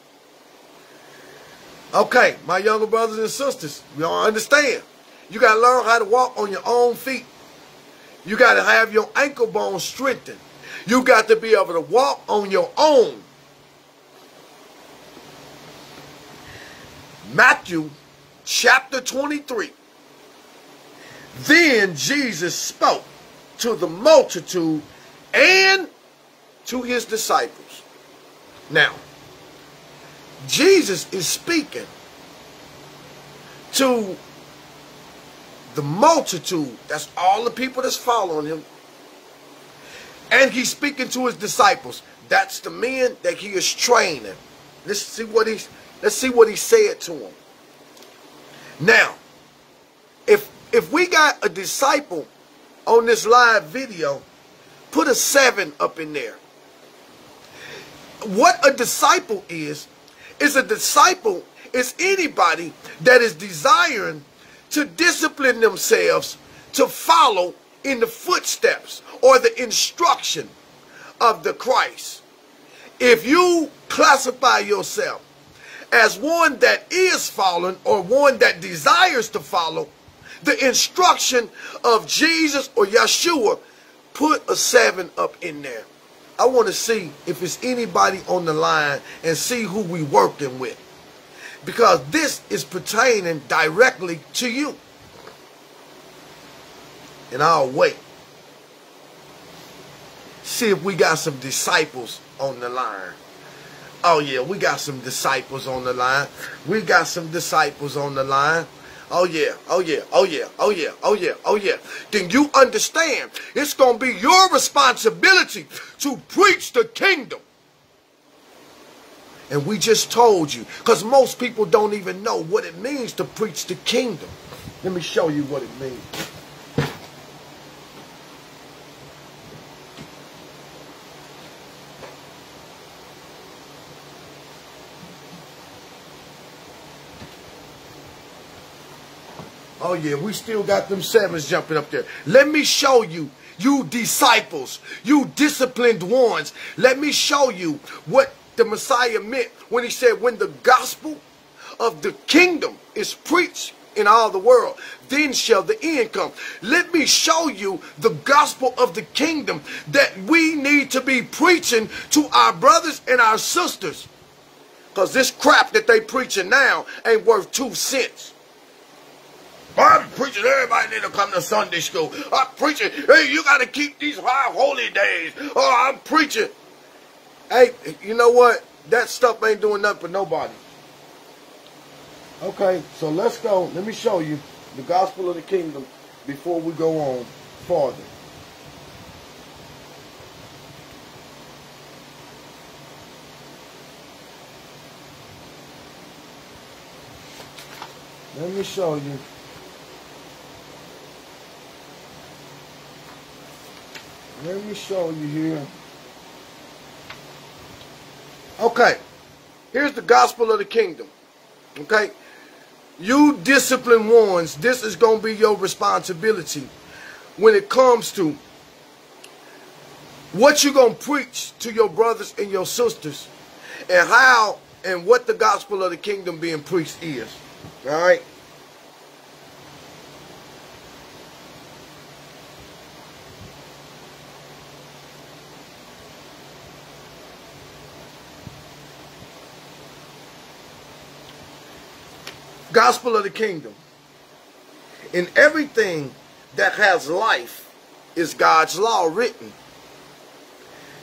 Okay, my younger brothers and sisters, you all understand. You got to learn how to walk on your own feet. You got to have your ankle bones strengthened. You got to be able to walk on your own. Matthew chapter 23. Then Jesus spoke to the multitude and to his disciples. Now, Jesus is speaking to the multitude. That's all the people that's following him. And he's speaking to his disciples. That's the men that he is training. Let's see what he's let's see what he said to them. Now, if if we got a disciple on this live video, put a seven up in there. What a disciple is, is a disciple is anybody that is desiring to discipline themselves to follow in the footsteps or the instruction of the Christ. If you classify yourself as one that is fallen or one that desires to follow the instruction of Jesus or Yeshua, put a seven up in there. I want to see if it's anybody on the line and see who we working with. Because this is pertaining directly to you. And I'll wait. See if we got some disciples on the line. Oh yeah, we got some disciples on the line. We got some disciples on the line. Oh yeah, oh yeah, oh yeah, oh yeah, oh yeah, oh yeah. Then you understand it's going to be your responsibility to preach the kingdom. And we just told you, because most people don't even know what it means to preach the kingdom. Let me show you what it means. Oh yeah, we still got them sevens jumping up there. Let me show you, you disciples, you disciplined ones. Let me show you what the Messiah meant when he said, when the gospel of the kingdom is preached in all the world, then shall the end come. Let me show you the gospel of the kingdom that we need to be preaching to our brothers and our sisters. Because this crap that they preaching now ain't worth two cents. I'm preaching everybody need to come to Sunday school. I'm preaching, hey, you got to keep these high holy days. Oh, I'm preaching. Hey, you know what? That stuff ain't doing nothing for nobody. Okay, so let's go. Let me show you the gospel of the kingdom before we go on farther. Let me show you. Let me show you here. Okay. Here's the gospel of the kingdom. Okay. You discipline ones, this is going to be your responsibility when it comes to what you're going to preach to your brothers and your sisters and how and what the gospel of the kingdom being preached is. All right. Gospel of the kingdom. In everything that has life is God's law written.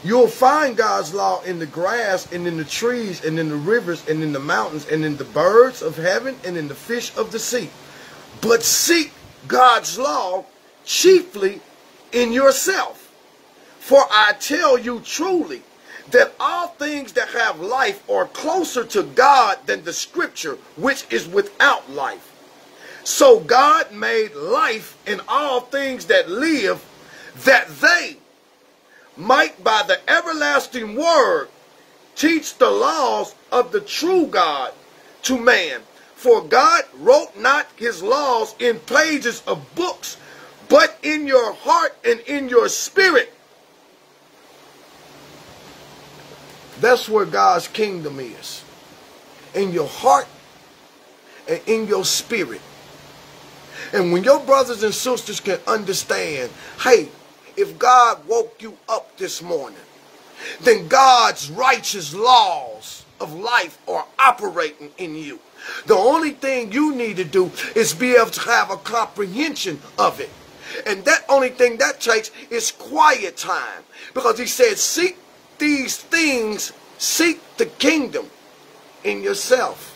You'll find God's law in the grass and in the trees and in the rivers and in the mountains and in the birds of heaven and in the fish of the sea. But seek God's law chiefly in yourself. For I tell you truly that all things that have life are closer to God than the scripture which is without life. So God made life in all things that live that they might by the everlasting word teach the laws of the true God to man. For God wrote not his laws in pages of books, but in your heart and in your spirit. That's where God's kingdom is. In your heart and in your spirit. And when your brothers and sisters can understand, hey, if God woke you up this morning, then God's righteous laws of life are operating in you. The only thing you need to do is be able to have a comprehension of it. And that only thing that takes is quiet time. Because he said, seek these things, seek the kingdom in yourself.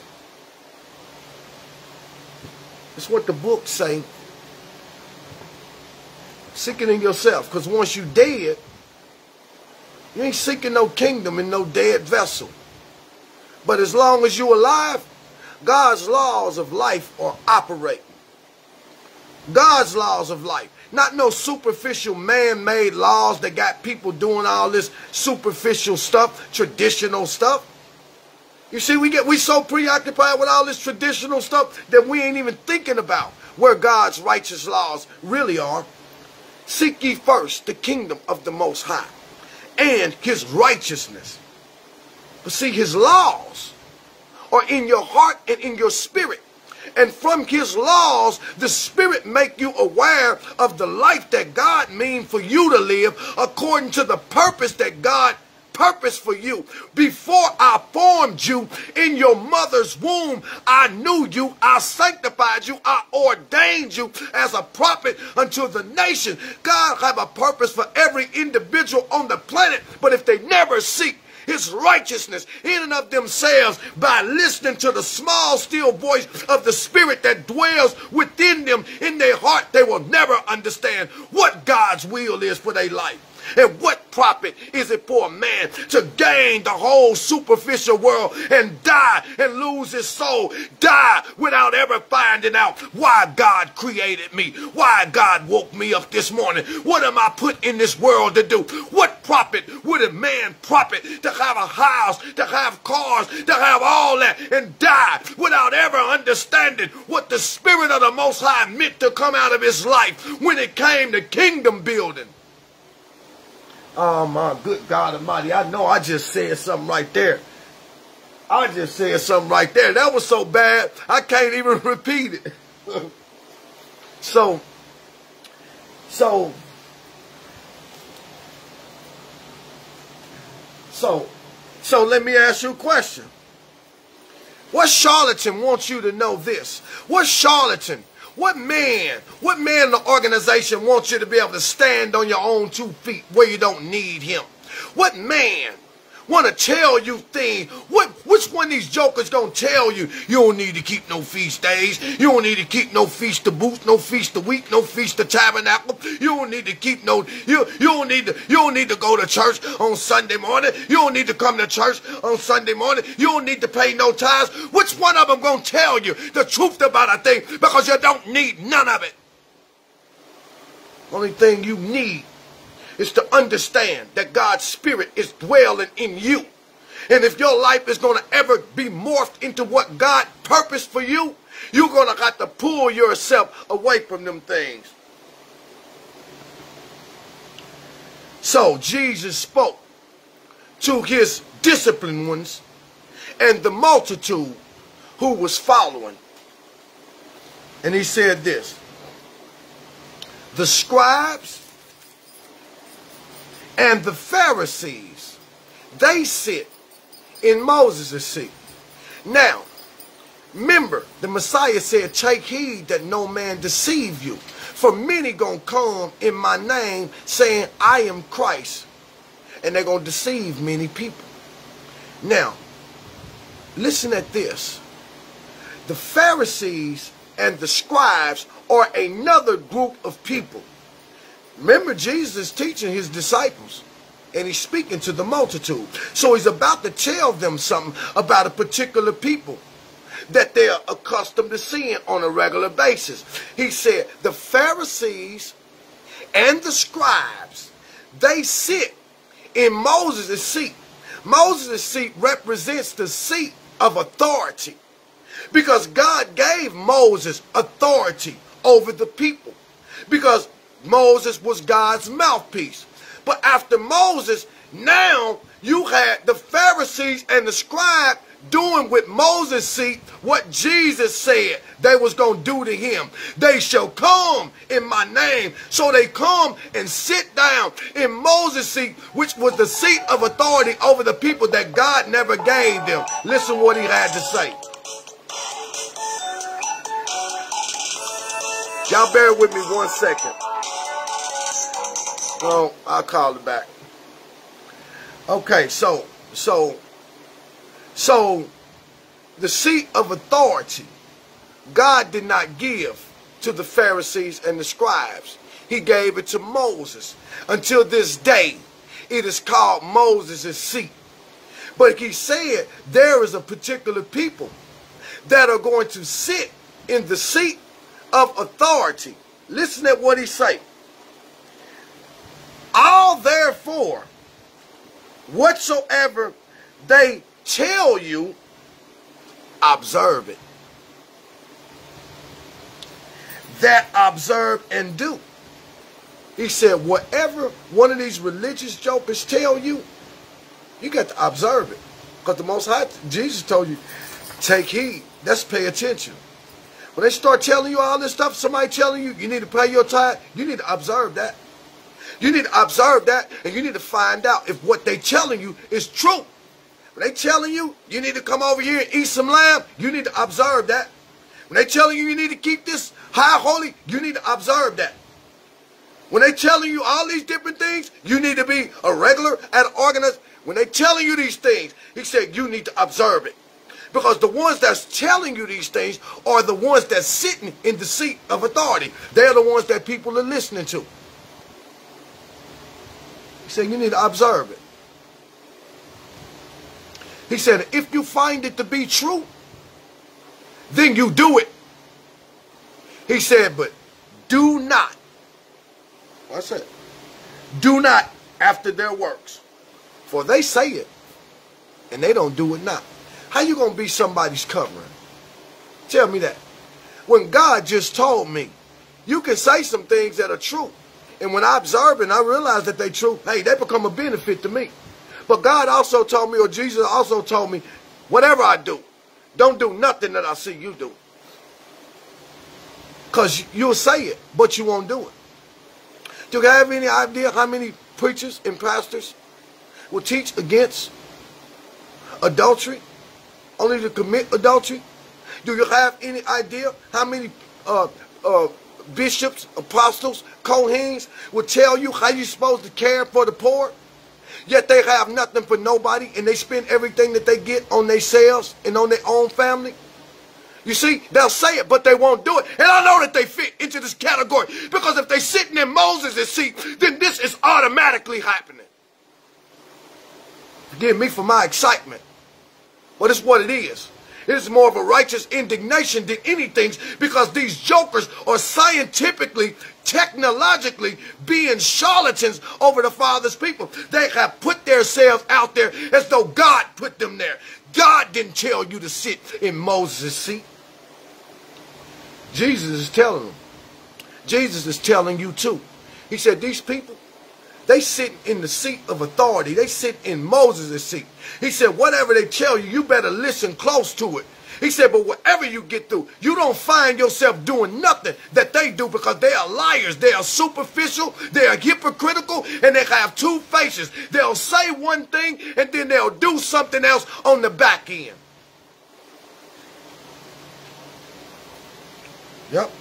That's what the books say Seek it in yourself. Because once you dead, you ain't seeking no kingdom in no dead vessel. But as long as you alive, God's laws of life are operating. God's laws of life. Not no superficial man-made laws that got people doing all this superficial stuff, traditional stuff. You see, we get we so preoccupied with all this traditional stuff that we ain't even thinking about where God's righteous laws really are. Seek ye first the kingdom of the Most High and his righteousness. But see, his laws are in your heart and in your spirit. And from his laws, the spirit make you aware of the life that God mean for you to live according to the purpose that God purpose for you. Before I formed you in your mother's womb, I knew you, I sanctified you, I ordained you as a prophet unto the nation. God have a purpose for every individual on the planet, but if they never seek his righteousness in and of themselves by listening to the small still voice of the spirit that dwells within them. In their heart they will never understand what God's will is for their life and what profit is it for a man to gain the whole superficial world and die and lose his soul? Die without ever finding out why God created me, why God woke me up this morning. What am I put in this world to do? What profit would a man profit to have a house, to have cars, to have all that and die without ever understanding what the Spirit of the Most High meant to come out of his life when it came to kingdom building? Oh my good God Almighty. I know I just said something right there. I just said something right there. That was so bad, I can't even repeat it. so, so, so, so let me ask you a question. What charlatan wants you to know this? What charlatan what man, what man in the organization wants you to be able to stand on your own two feet where you don't need him? What man want to tell you things. What, which one these jokers going to tell you, you don't need to keep no feast days. You don't need to keep no feast of booths, no feast of week, no feast of tabernacle. You don't need to keep no, you, you don't need to, you don't need to go to church on Sunday morning. You don't need to come to church on Sunday morning. You don't need to pay no tithes. Which one of them going to tell you the truth about a thing because you don't need none of it? Only thing you need is to understand that God's Spirit is dwelling in you. And if your life is going to ever be morphed into what God purposed for you, you're going to have to pull yourself away from them things. So Jesus spoke to his disciplined ones and the multitude who was following. And he said this, the scribes and the Pharisees, they sit in Moses' seat. Now, remember, the Messiah said, take heed that no man deceive you. For many gonna come in my name saying I am Christ. And they're gonna deceive many people. Now, listen at this. The Pharisees and the scribes are another group of people. Remember, Jesus teaching his disciples and he's speaking to the multitude. So he's about to tell them something about a particular people that they're accustomed to seeing on a regular basis. He said, the Pharisees and the scribes, they sit in Moses' seat. Moses' seat represents the seat of authority because God gave Moses authority over the people because Moses was God's mouthpiece. But after Moses, now you had the Pharisees and the scribe doing with Moses' seat what Jesus said they was going to do to him. They shall come in my name. So they come and sit down in Moses' seat, which was the seat of authority over the people that God never gave them. Listen what he had to say. Y'all bear with me one second. Well, I'll call it back. Okay, so, so, so, the seat of authority, God did not give to the Pharisees and the scribes. He gave it to Moses. Until this day, it is called Moses' seat. But he said there is a particular people that are going to sit in the seat of authority. Listen at what he say. All therefore, whatsoever they tell you, observe it. That observe and do. He said, whatever one of these religious jokers tell you, you got to observe it. Because the Most High, Jesus told you, take heed. Let's pay attention. When they start telling you all this stuff, somebody telling you you need to pay your tithe, you need to observe that. You need to observe that and you need to find out if what they telling you is true. When they telling you you need to come over here and eat some lamb, you need to observe that. When they telling you you need to keep this high holy, you need to observe that. When they telling you all these different things, you need to be a regular and organized. When they telling you these things, he said you need to observe it. Because the ones that's telling you these things are the ones that's sitting in the seat of authority. They're the ones that people are listening to. Said you need to observe it. He said if you find it to be true, then you do it. He said, but do not. What's that? Do not after their works. For they say it, and they don't do it not. How you going to be somebody's covering? Tell me that. When God just told me, you can say some things that are true. And when I observe and I realize that they're true, hey, they become a benefit to me. But God also told me, or Jesus also told me, whatever I do, don't do nothing that I see you do. Because you'll say it, but you won't do it. Do you have any idea how many preachers and pastors will teach against adultery? only to commit adultery? Do you have any idea how many uh, uh, bishops, apostles, kohens will tell you how you're supposed to care for the poor? Yet they have nothing for nobody and they spend everything that they get on themselves and on their own family. You see, they'll say it, but they won't do it. And I know that they fit into this category because if they're sitting in Moses' seat, then this is automatically happening. Forgive me for my excitement. But it's what it is. It is more of a righteous indignation than anything because these jokers are scientifically, technologically being charlatans over the Father's people. They have put themselves out there as though God put them there. God didn't tell you to sit in Moses' seat. Jesus is telling them. Jesus is telling you too. He said, these people, they sit in the seat of authority. They sit in Moses' seat. He said, whatever they tell you, you better listen close to it. He said, but whatever you get through, you don't find yourself doing nothing that they do because they are liars. They are superficial. They are hypocritical and they have two faces. They'll say one thing and then they'll do something else on the back end. Yep.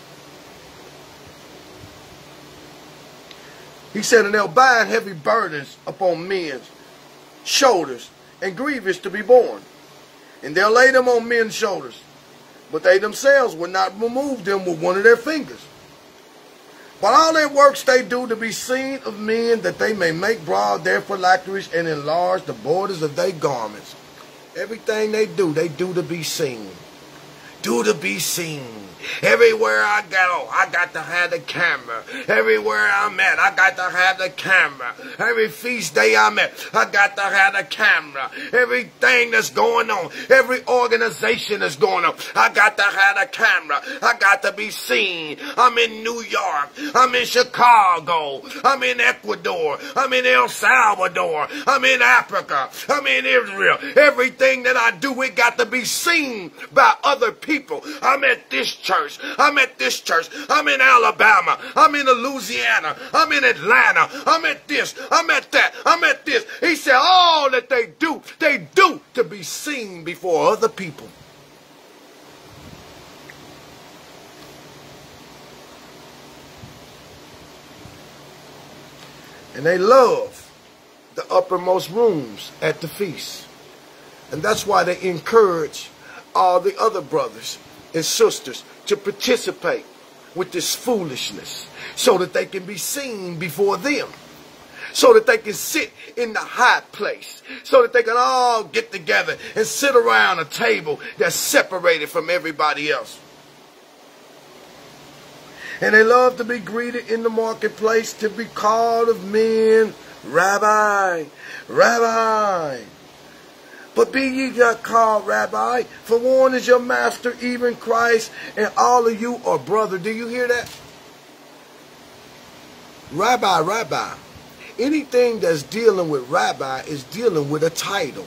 He said, and they'll bind heavy burdens upon men's shoulders and grievous to be borne. And they'll lay them on men's shoulders. But they themselves will not remove them with one of their fingers. But all their works they do to be seen of men, that they may make broad their phylacteries and enlarge the borders of their garments. Everything they do, they do to be seen. Do to be seen. Everywhere I go, I got to have the camera. Everywhere I'm at, I got to have the camera. Every feast day I'm at, I got to have the camera. Everything that's going on, every organization that's going on, I got to have the camera. I got to be seen. I'm in New York. I'm in Chicago. I'm in Ecuador. I'm in El Salvador. I'm in Africa. I'm in Israel. Everything that I do, it got to be seen by other people. I'm at this church church. I'm at this church. I'm in Alabama. I'm in Louisiana. I'm in Atlanta. I'm at this. I'm at that. I'm at this. He said, all that they do, they do to be seen before other people. And they love the uppermost rooms at the feast. And that's why they encourage all the other brothers and sisters to participate with this foolishness so that they can be seen before them. So that they can sit in the high place. So that they can all get together and sit around a table that's separated from everybody else. And they love to be greeted in the marketplace to be called of men, Rabbi, Rabbi. But be ye not called rabbi, for one is your master, even Christ, and all of you are brother. Do you hear that? Rabbi, rabbi. Anything that's dealing with rabbi is dealing with a title.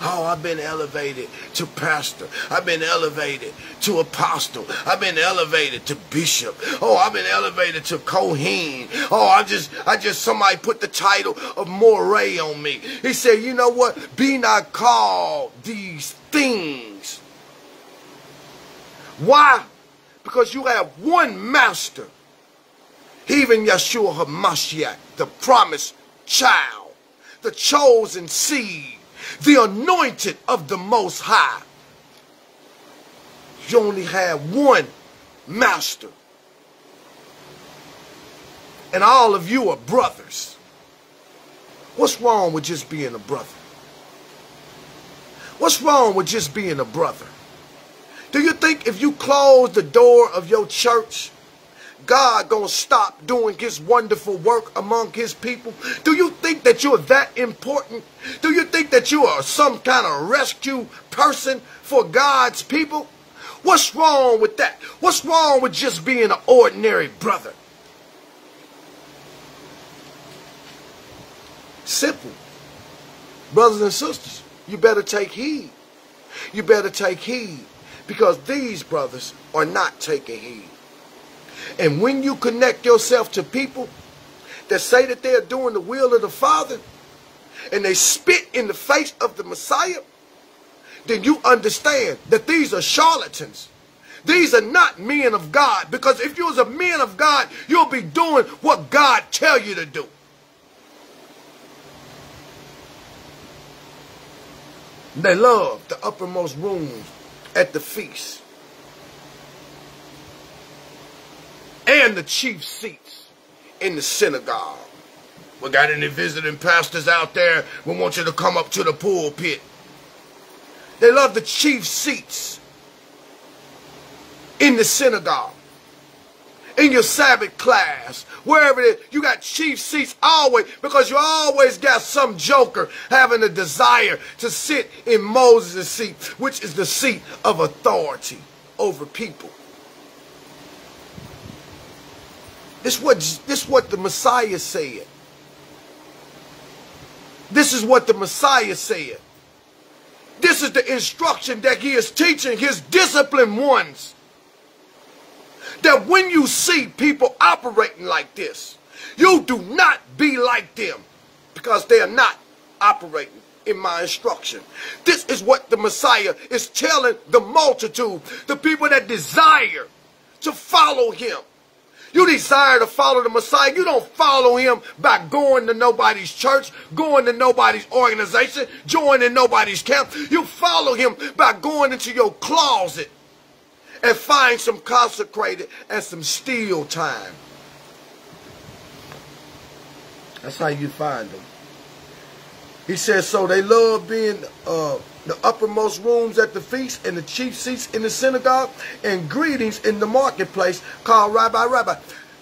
Oh, I've been elevated to pastor. I've been elevated to apostle. I've been elevated to bishop. Oh, I've been elevated to Kohen. Oh, I just, I just, somebody put the title of Moreh on me. He said, you know what? Be not called these things. Why? Because you have one master. Even Yeshua HaMashiach, the promised child, the chosen seed the anointed of the Most High. You only have one master. And all of you are brothers. What's wrong with just being a brother? What's wrong with just being a brother? Do you think if you close the door of your church God gonna stop doing his wonderful work among his people? Do you think that you're that important? Do you think that you are some kind of rescue person for God's people? What's wrong with that? What's wrong with just being an ordinary brother? Simple. Brothers and sisters, you better take heed. You better take heed because these brothers are not taking heed. And when you connect yourself to people that say that they are doing the will of the Father and they spit in the face of the Messiah, then you understand that these are charlatans. These are not men of God. Because if you was a man of God, you'll be doing what God tell you to do. They love the uppermost rooms at the feast. And the chief seats in the synagogue. We got any visiting pastors out there? We want you to come up to the pulpit. They love the chief seats in the synagogue, in your Sabbath class, wherever it is. You got chief seats always because you always got some joker having a desire to sit in Moses' seat, which is the seat of authority over people. This what this what the Messiah said. This is what the Messiah said. This is the instruction that he is teaching his disciplined ones. That when you see people operating like this, you do not be like them because they are not operating in my instruction. This is what the Messiah is telling the multitude, the people that desire to follow him. You desire to follow the Messiah. You don't follow him by going to nobody's church, going to nobody's organization, joining nobody's camp. You follow him by going into your closet and find some consecrated and some still time. That's how you find them. He says, so they love being uh, the uppermost rooms at the feast and the chief seats in the synagogue and greetings in the marketplace called Rabbi Rabbi.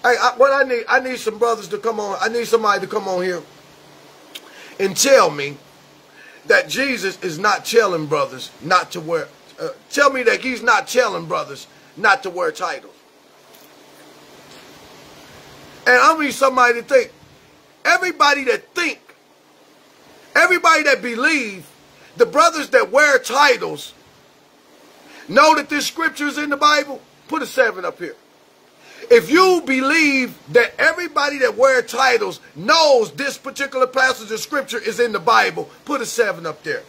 Hey, I, what I need, I need some brothers to come on. I need somebody to come on here and tell me that Jesus is not telling brothers not to wear. Uh, tell me that he's not telling brothers not to wear titles. And I need somebody to think. Everybody that think, everybody that believe the brothers that wear titles know that this scripture is in the Bible. Put a seven up here. If you believe that everybody that wear titles knows this particular passage of scripture is in the Bible, put a seven up there.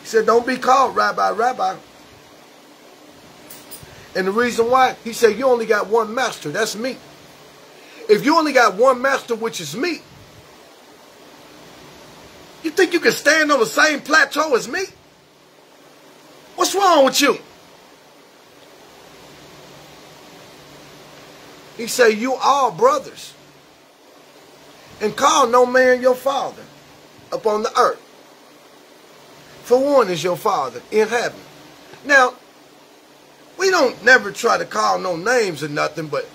He said, don't be called rabbi, rabbi. And the reason why, he said, you only got one master. That's me. If you only got one master, which is me, you think you can stand on the same plateau as me? What's wrong with you? He said, you are brothers. And call no man your father upon the earth. For one is your father in heaven. Now, we don't never try to call no names or nothing, but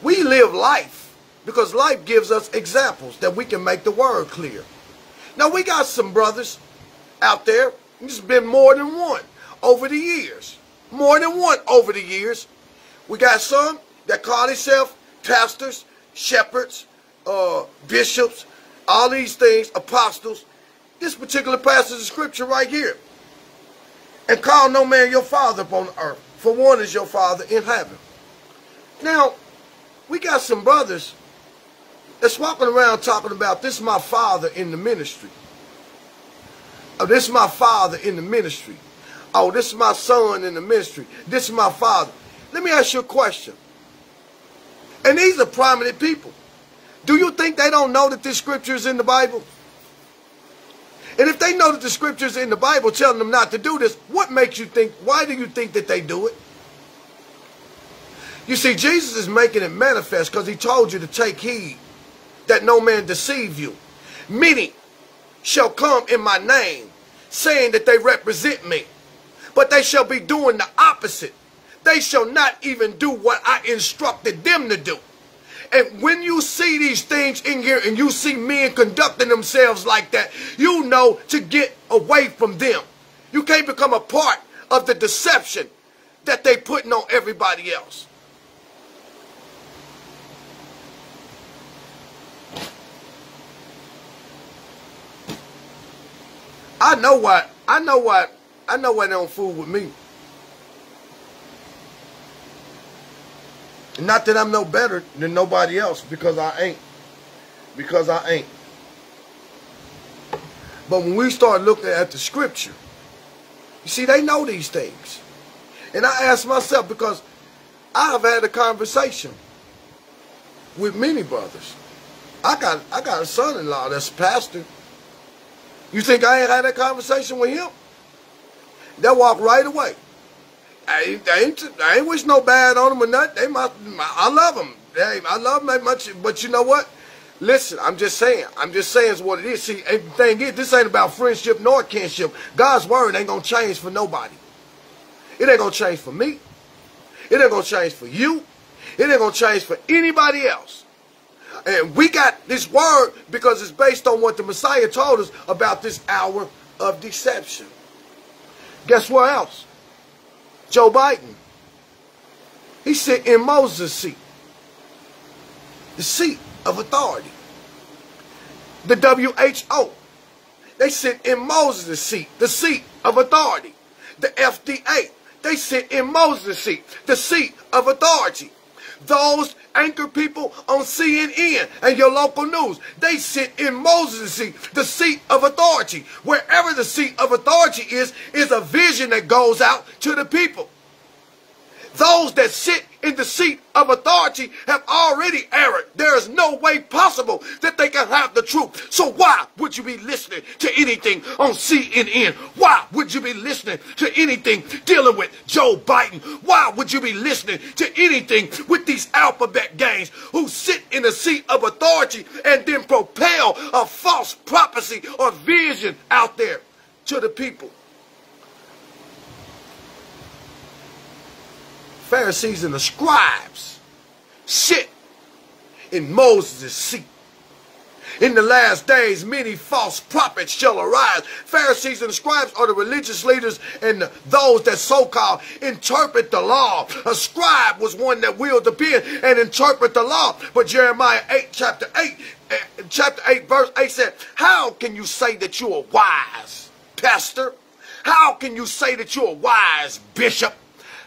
we live life. Because life gives us examples that we can make the word clear. Now, we got some brothers out there. There's been more than one over the years. More than one over the years. We got some that call themselves pastors, shepherds, uh, bishops, all these things, apostles. This particular passage of scripture right here. And call no man your father upon earth, for one is your father in heaven. Now, we got some brothers that's walking around talking about this is my father in the ministry. Oh, this is my father in the ministry. Oh, this is my son in the ministry. This is my father. Let me ask you a question. And these are prominent people. Do you think they don't know that this scripture is in the Bible? And if they know that the scriptures in the Bible telling them not to do this, what makes you think, why do you think that they do it? You see, Jesus is making it manifest because he told you to take heed that no man deceive you. Many shall come in my name, saying that they represent me. But they shall be doing the opposite. They shall not even do what I instructed them to do. And when you see these things in here and you see men conducting themselves like that, you know to get away from them. You can't become a part of the deception that they putting on everybody else. I know what. I know what. I know they don't fool with me. Not that I'm no better than nobody else, because I ain't. Because I ain't. But when we start looking at the scripture, you see, they know these things. And I ask myself, because I have had a conversation with many brothers. I got I got a son-in-law that's a pastor. You think I ain't had that conversation with him? They walk right away. I ain't, I ain't, I ain't wish no bad on them or nothing. They my, I love them. They, I love them that much. But you know what? Listen, I'm just saying. I'm just saying it's what it is. See, the thing is, this ain't about friendship nor kinship. God's word ain't going to change for nobody. It ain't going to change for me. It ain't going to change for you. It ain't going to change for anybody else. And we got this word because it's based on what the Messiah told us about this hour of deception. Guess what else? Joe Biden. He sit in Moses' seat. The seat of authority. The WHO. They sit in Moses' seat. The seat of authority. The FDA. They sit in Moses' seat. The seat of authority. Those anchor people on CNN and your local news, they sit in Moses' seat, the seat of authority. Wherever the seat of authority is, is a vision that goes out to the people. Those that sit in the seat of authority have already erred. There is no way possible that they can have the truth. So why would you be listening to anything on CNN? Why would you be listening to anything dealing with Joe Biden? Why would you be listening to anything with these alphabet gangs who sit in the seat of authority and then propel a false prophecy or vision out there to the people? Pharisees and the scribes sit in Moses' seat. In the last days, many false prophets shall arise. Pharisees and scribes are the religious leaders and those that so-called interpret the law. A scribe was one that wielded the pen and interpret the law. But Jeremiah 8, chapter 8, eh, chapter 8, verse 8 said, How can you say that you are wise, pastor? How can you say that you're a wise bishop?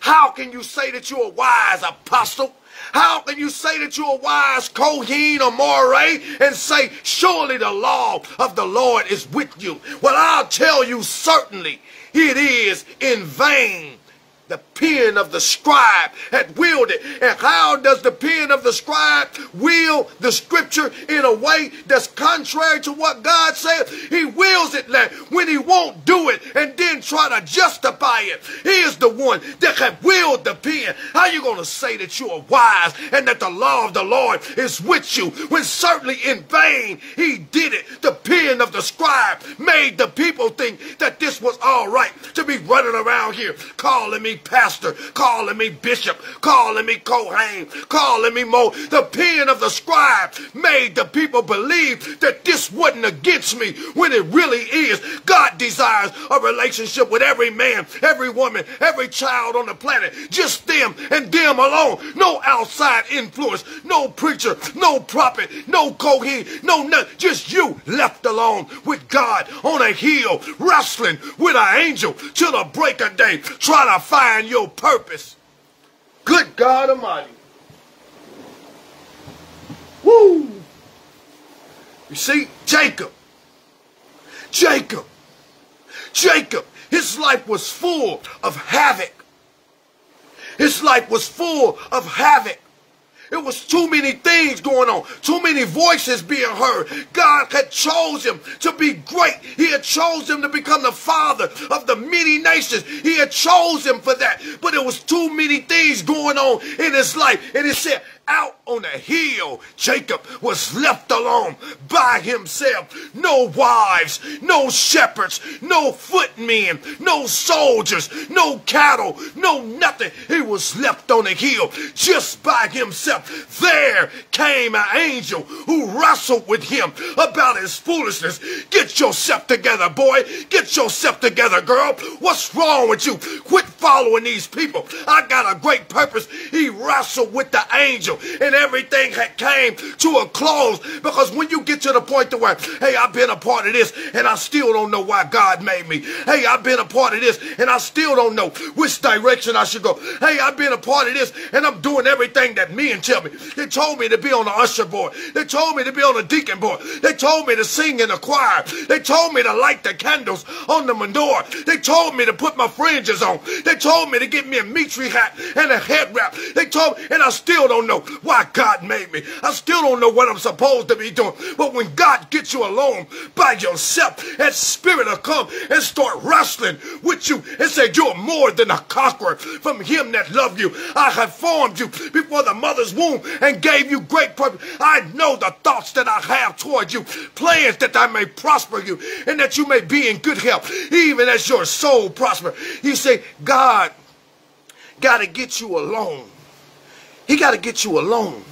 How can you say that you're a wise apostle? How can you say that you're a wise Kohen or Moreh and say, surely the law of the Lord is with you? Well, I'll tell you certainly it is in vain the pen of the scribe had wielded. It. And how does the pen of the scribe wield the scripture in a way that's contrary to what God said? He wields it like when he won't do it and then try to justify it. He is the one that can wield the pen. How are you going to say that you are wise and that the law of the Lord is with you when certainly in vain he did it? The pen of the scribe made the people think that this was all right to be running around here calling me pastor, calling me bishop, calling me Kohen, calling me Mo. The pen of the scribe made the people believe that this wasn't against me when it really is. God desires a relationship with every man, every woman, every child on the planet. Just them and them alone. No outside influence, no preacher, no prophet, no Kohen, no none. Just you left alone with God on a hill, wrestling with an angel till the break of day, trying to find your purpose. Good God Almighty. Woo! You see, Jacob. Jacob. Jacob. His life was full of havoc. His life was full of havoc. It was too many things going on, too many voices being heard. God had chosen him to be great. He had chosen him to become the father of the many nations. He had chosen him for that. But it was too many things going on in his life. And he said, out on a hill, Jacob was left alone by himself. No wives, no shepherds, no footmen, no soldiers, no cattle, no nothing. He was left on a hill just by himself. There came an angel who wrestled with him about his foolishness. Get yourself together, boy. Get yourself together, girl. What's wrong with you? Quit following these people. I got a great purpose. He wrestled with the angel and everything had came to a close because when you get to the point to where, hey, I've been a part of this and I still don't know why God made me. Hey, I've been a part of this and I still don't know which direction I should go. Hey, I've been a part of this and I'm doing everything that men tell me. They told me to be on the usher board. They told me to be on the deacon board. They told me to sing in the choir. They told me to light the candles on the menorah. They told me to put my fringes on. They told me to get me a Mitri hat and a head wrap. They told me, and I still don't know why God made me. I still don't know what I'm supposed to be doing. But when God gets you alone by yourself, that spirit will come and start wrestling with you and say, you're more than a conqueror from him that loved you. I have formed you before the mother's womb and gave you great purpose. I know the thoughts that I have toward you, plans that I may prosper you and that you may be in good health, even as your soul prosper. You say, God got to get you alone he got to get you alone.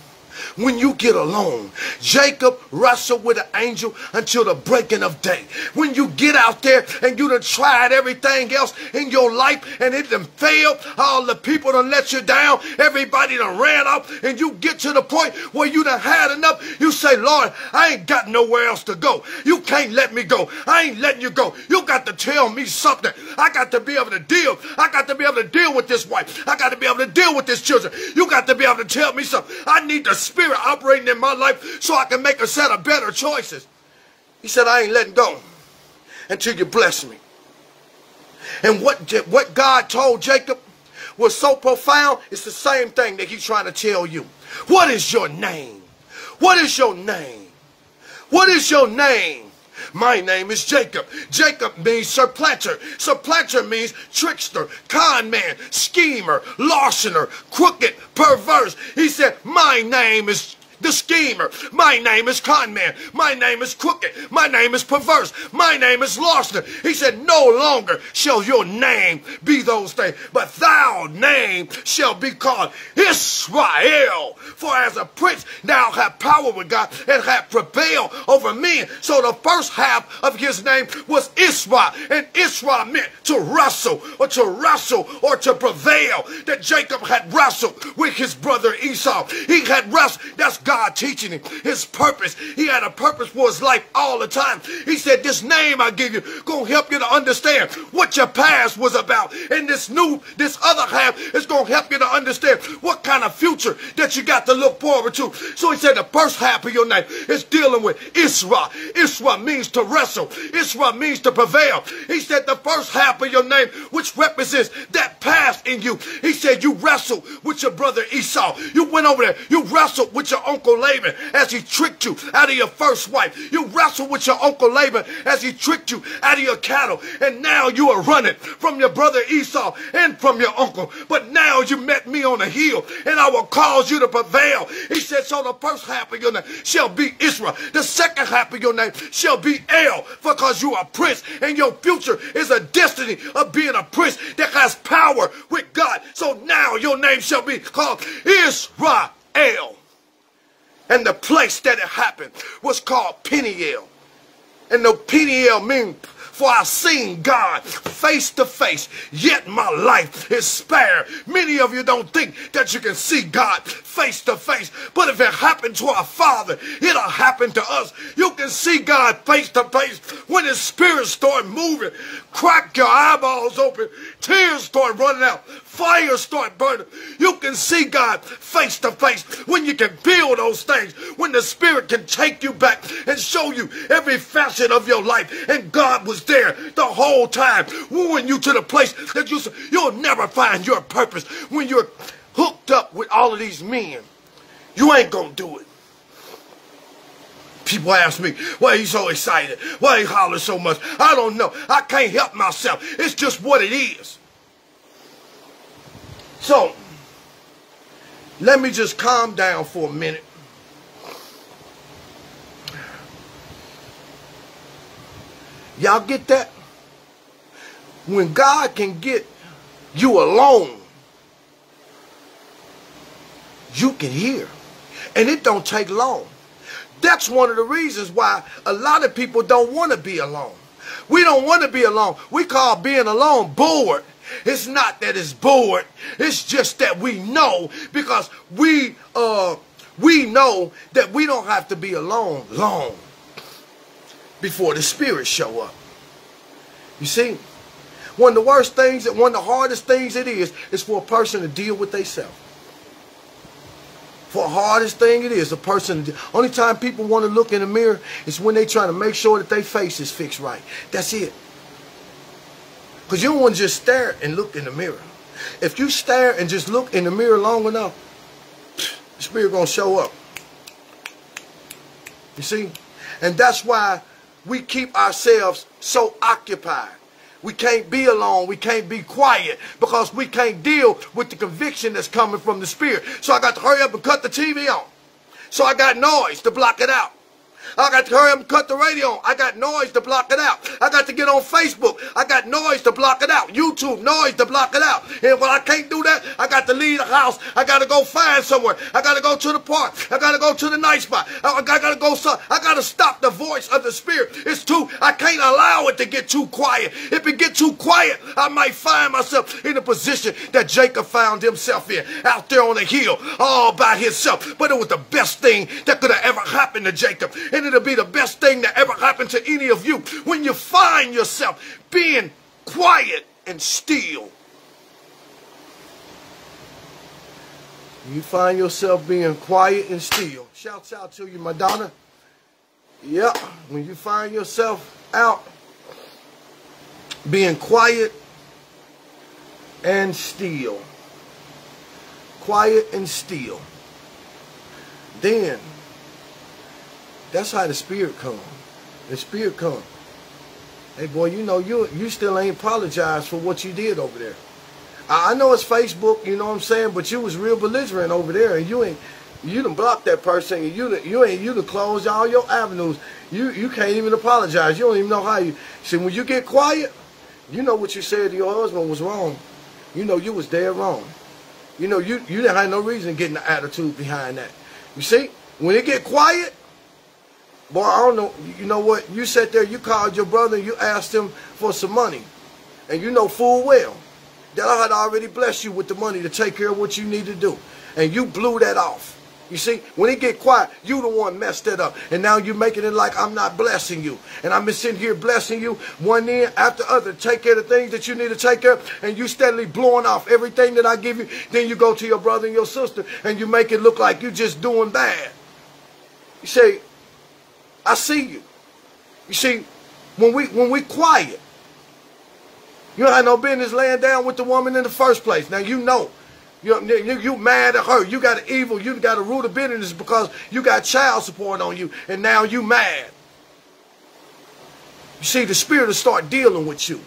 When you get alone, Jacob wrestled with an angel until the breaking of day. When you get out there and you done tried everything else in your life and it done failed, all the people done let you down, everybody done ran off, and you get to the point where you done had enough, you say, Lord, I ain't got nowhere else to go. You can't let me go. I ain't letting you go. You got to tell me something. I got to be able to deal. I got to be able to deal with this wife. I got to be able to deal with this children. You got to be able to tell me something. I need the spirit operating in my life so I can make a set of better choices. He said, I ain't letting go until you bless me. And what, what God told Jacob was so profound, it's the same thing that he's trying to tell you. What is your name? What is your name? What is your name? My name is Jacob. Jacob means supplanter. Supplanter means trickster, con man, schemer, larcener, crooked, perverse. He said, my name is the schemer. My name is conman. My name is crooked. My name is perverse. My name is larcener. He said, no longer shall your name be those things, but thou name shall be called Israel. For as a prince thou hast power with God and hast prevailed over men. So the first half of his name was Israel. And Israel meant to wrestle or to wrestle or to prevail. That Jacob had wrestled with his brother Esau. He had wrestled. That's God teaching him his purpose. He had a purpose for his life all the time. He said, this name I give you going to help you to understand what your past was about. And this new, this other half is going to help you to understand what kind of future that you got to look forward to. So he said the first half of your name is dealing with Isra. Isra means to wrestle. Isra means to prevail. He said the first half of your name, which represents that past in you. He said you wrestled with your brother Esau. You went over there. You wrestled with your uncle Laban as he tricked you out of your first wife. You wrestled with your uncle Laban as he tricked you out of your cattle. And now you are running from your brother Esau and from your uncle. But now you met me on a hill and I will cause you to prevail. He said, so the first half of your name shall be Israel. The second half of your name shall be El because you are a prince and your future is a destiny of being a prince that has power with God. So now your name shall be called Israel. And the place that it happened was called Peniel. And the Peniel means for I seen God face to face, yet my life is spared. Many of you don't think that you can see God face to face, but if it happened to our Father, it'll happen to us. You can see God face to face when His Spirit start moving. Crack your eyeballs open, tears start running out, fire start burning. You can see God face to face when you can feel those things, when the Spirit can take you back and show you every facet of your life, and God was there the whole time, wooing you to the place that you, you'll never find your purpose when you're hooked up with all of these men. You ain't gonna do it. People ask me, why he's so excited? Why he hollers so much? I don't know. I can't help myself. It's just what it is. So, let me just calm down for a minute. Y'all get that? When God can get you alone, you can hear. And it don't take long. That's one of the reasons why a lot of people don't want to be alone. We don't want to be alone. We call being alone bored. It's not that it's bored. It's just that we know because we uh we know that we don't have to be alone long before the spirits show up. You see, one of the worst things, that one of the hardest things it is, is for a person to deal with themselves. For the hardest thing it is, a person, only time people want to look in the mirror is when they trying to make sure that their face is fixed right. That's it. Because you don't want to just stare and look in the mirror. If you stare and just look in the mirror long enough, the spirit going to show up. You see? And that's why we keep ourselves so occupied. We can't be alone. We can't be quiet because we can't deal with the conviction that's coming from the Spirit. So I got to hurry up and cut the TV on. So I got noise to block it out. I got to hurry up and cut the radio on. I got noise to block it out. I got to get on Facebook. I got noise to block it out. YouTube, noise to block it out. And when I can't do that, I got to leave the house. I got to go find somewhere. I got to go to the park. I got to go to the night spot. I, got to go. So, I got to stop the voice of the spirit. It's too, I can't allow it to get too quiet. If it get too quiet, I might find myself in a position that Jacob found himself in, out there on the hill, all by himself. But it was the best thing that could have ever happened to Jacob. And it'll be the best thing that ever happened to any of you when you find yourself being quiet and still. You find yourself being quiet and still. Shouts out to you, Madonna. Yep, when you find yourself out being quiet and still. Quiet and still. Then, that's how the spirit come. The spirit come. Hey boy, you know you you still ain't apologized for what you did over there. I, I know it's Facebook, you know what I'm saying, but you was real belligerent over there, and you ain't you done blocked that person, and you done, you ain't you done closed all your avenues. You you can't even apologize. You don't even know how you see when you get quiet. You know what you said to your husband was wrong. You know you was dead wrong. You know you you didn't have no reason getting the attitude behind that. You see, when it get quiet, boy, I don't know. You know what? You sat there, you called your brother, you asked him for some money, and you know full well that I had already blessed you with the money to take care of what you need to do, and you blew that off. You see, when it get quiet, you the one messed it up. And now you're making it like I'm not blessing you. And I'm sitting here blessing you one end after other. Take care of the things that you need to take care of. And you steadily blowing off everything that I give you. Then you go to your brother and your sister and you make it look like you're just doing bad. You say, I see you. You see, when we when we quiet, you don't have no business laying down with the woman in the first place. Now you know you, you, you mad at her. You got an evil. You got a root of bitterness because you got child support on you, and now you mad. You see, the spirit will start dealing with you.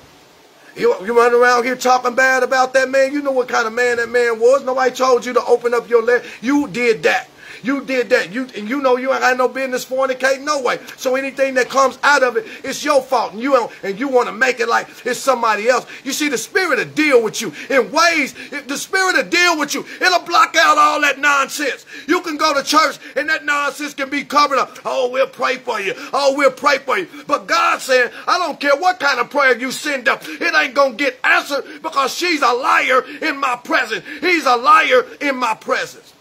You, you run around here talking bad about that man. You know what kind of man that man was. Nobody told you to open up your leg. You did that. You did that. You and you know you ain't got no business fornicating no way. So anything that comes out of it, it's your fault. And you don't, and you want to make it like it's somebody else. You see, the spirit will deal with you in ways. The spirit will deal with you. It'll block out all that nonsense. You can go to church and that nonsense can be covered up. Oh, we'll pray for you. Oh, we'll pray for you. But God saying, I don't care what kind of prayer you send up. It ain't gonna get answered because she's a liar in my presence. He's a liar in my presence.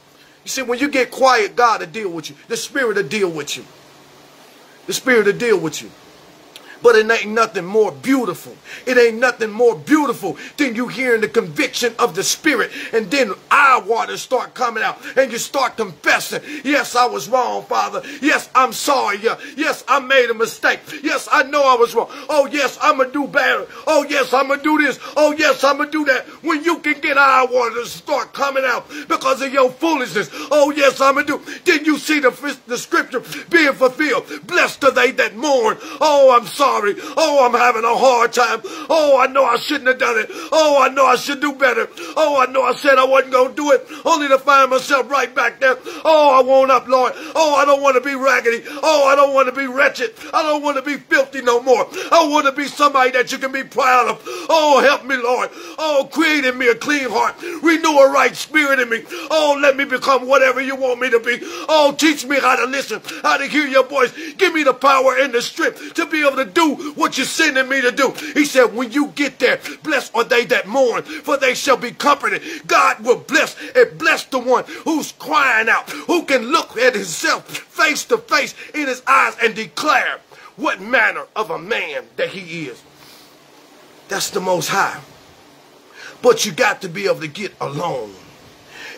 You see, when you get quiet, God will deal with you. The Spirit will deal with you. The Spirit will deal with you. But it ain't nothing more beautiful. It ain't nothing more beautiful than you hearing the conviction of the Spirit. And then eye waters start coming out. And you start confessing. Yes, I was wrong, Father. Yes, I'm sorry. Yes, I made a mistake. Yes, I know I was wrong. Oh, yes, I'm going to do better. Oh, yes, I'm going to do this. Oh, yes, I'm going to do that. When you can get eye waters start coming out because of your foolishness. Oh, yes, I'm going to do. Did you see the, the scripture being fulfilled? Blessed are they that mourn. Oh, I'm sorry sorry. Oh, I'm having a hard time. Oh, I know I shouldn't have done it. Oh, I know I should do better. Oh, I know I said I wasn't going to do it, only to find myself right back there. Oh, I won't up, Lord. Oh, I don't want to be raggedy. Oh, I don't want to be wretched. I don't want to be filthy no more. I want to be somebody that you can be proud of. Oh, help me, Lord. Oh, create in me a clean heart. Renew a right spirit in me. Oh, let me become whatever you want me to be. Oh, teach me how to listen, how to hear your voice. Give me the power and the strength to be able to do do what you're sending me to do. He said, when you get there, blessed are they that mourn, for they shall be comforted. God will bless and bless the one who's crying out, who can look at himself face to face in his eyes and declare what manner of a man that he is. That's the most high. But you got to be able to get alone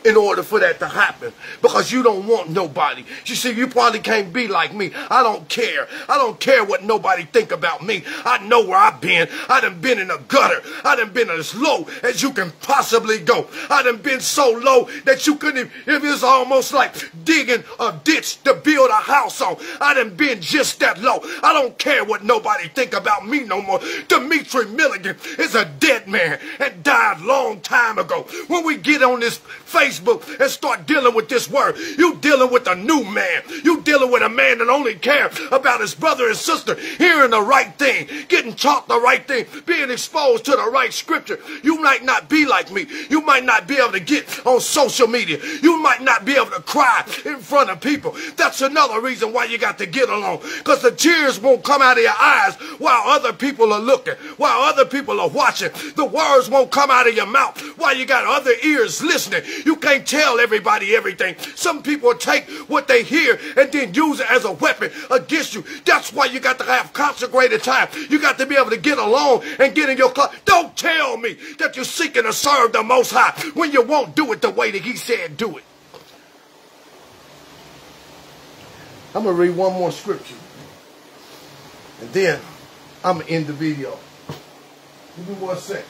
in order for that to happen because you don't want nobody. You see, you probably can't be like me. I don't care. I don't care what nobody think about me. I know where I've been. I done been in a gutter. I done been as low as you can possibly go. I done been so low that you couldn't, it was almost like digging a ditch to build a house on. I done been just that low. I don't care what nobody think about me no more. Dimitri Milligan is a dead man and died long time ago. When we get on this face Facebook and start dealing with this word. You dealing with a new man. You dealing with a man that only cares about his brother and sister hearing the right thing, getting taught the right thing, being exposed to the right scripture. You might not be like me. You might not be able to get on social media. You might not be able to cry in front of people. That's another reason why you got to get along. Because the tears won't come out of your eyes while other people are looking, while other people are watching. The words won't come out of your mouth while you got other ears listening. You can't tell everybody everything. Some people take what they hear and then use it as a weapon against you. That's why you got to have consecrated time. You got to be able to get alone and get in your car. Don't tell me that you're seeking to serve the Most High when you won't do it the way that He said do it. I'm going to read one more scripture. And then I'm going to end the video. Give me one second.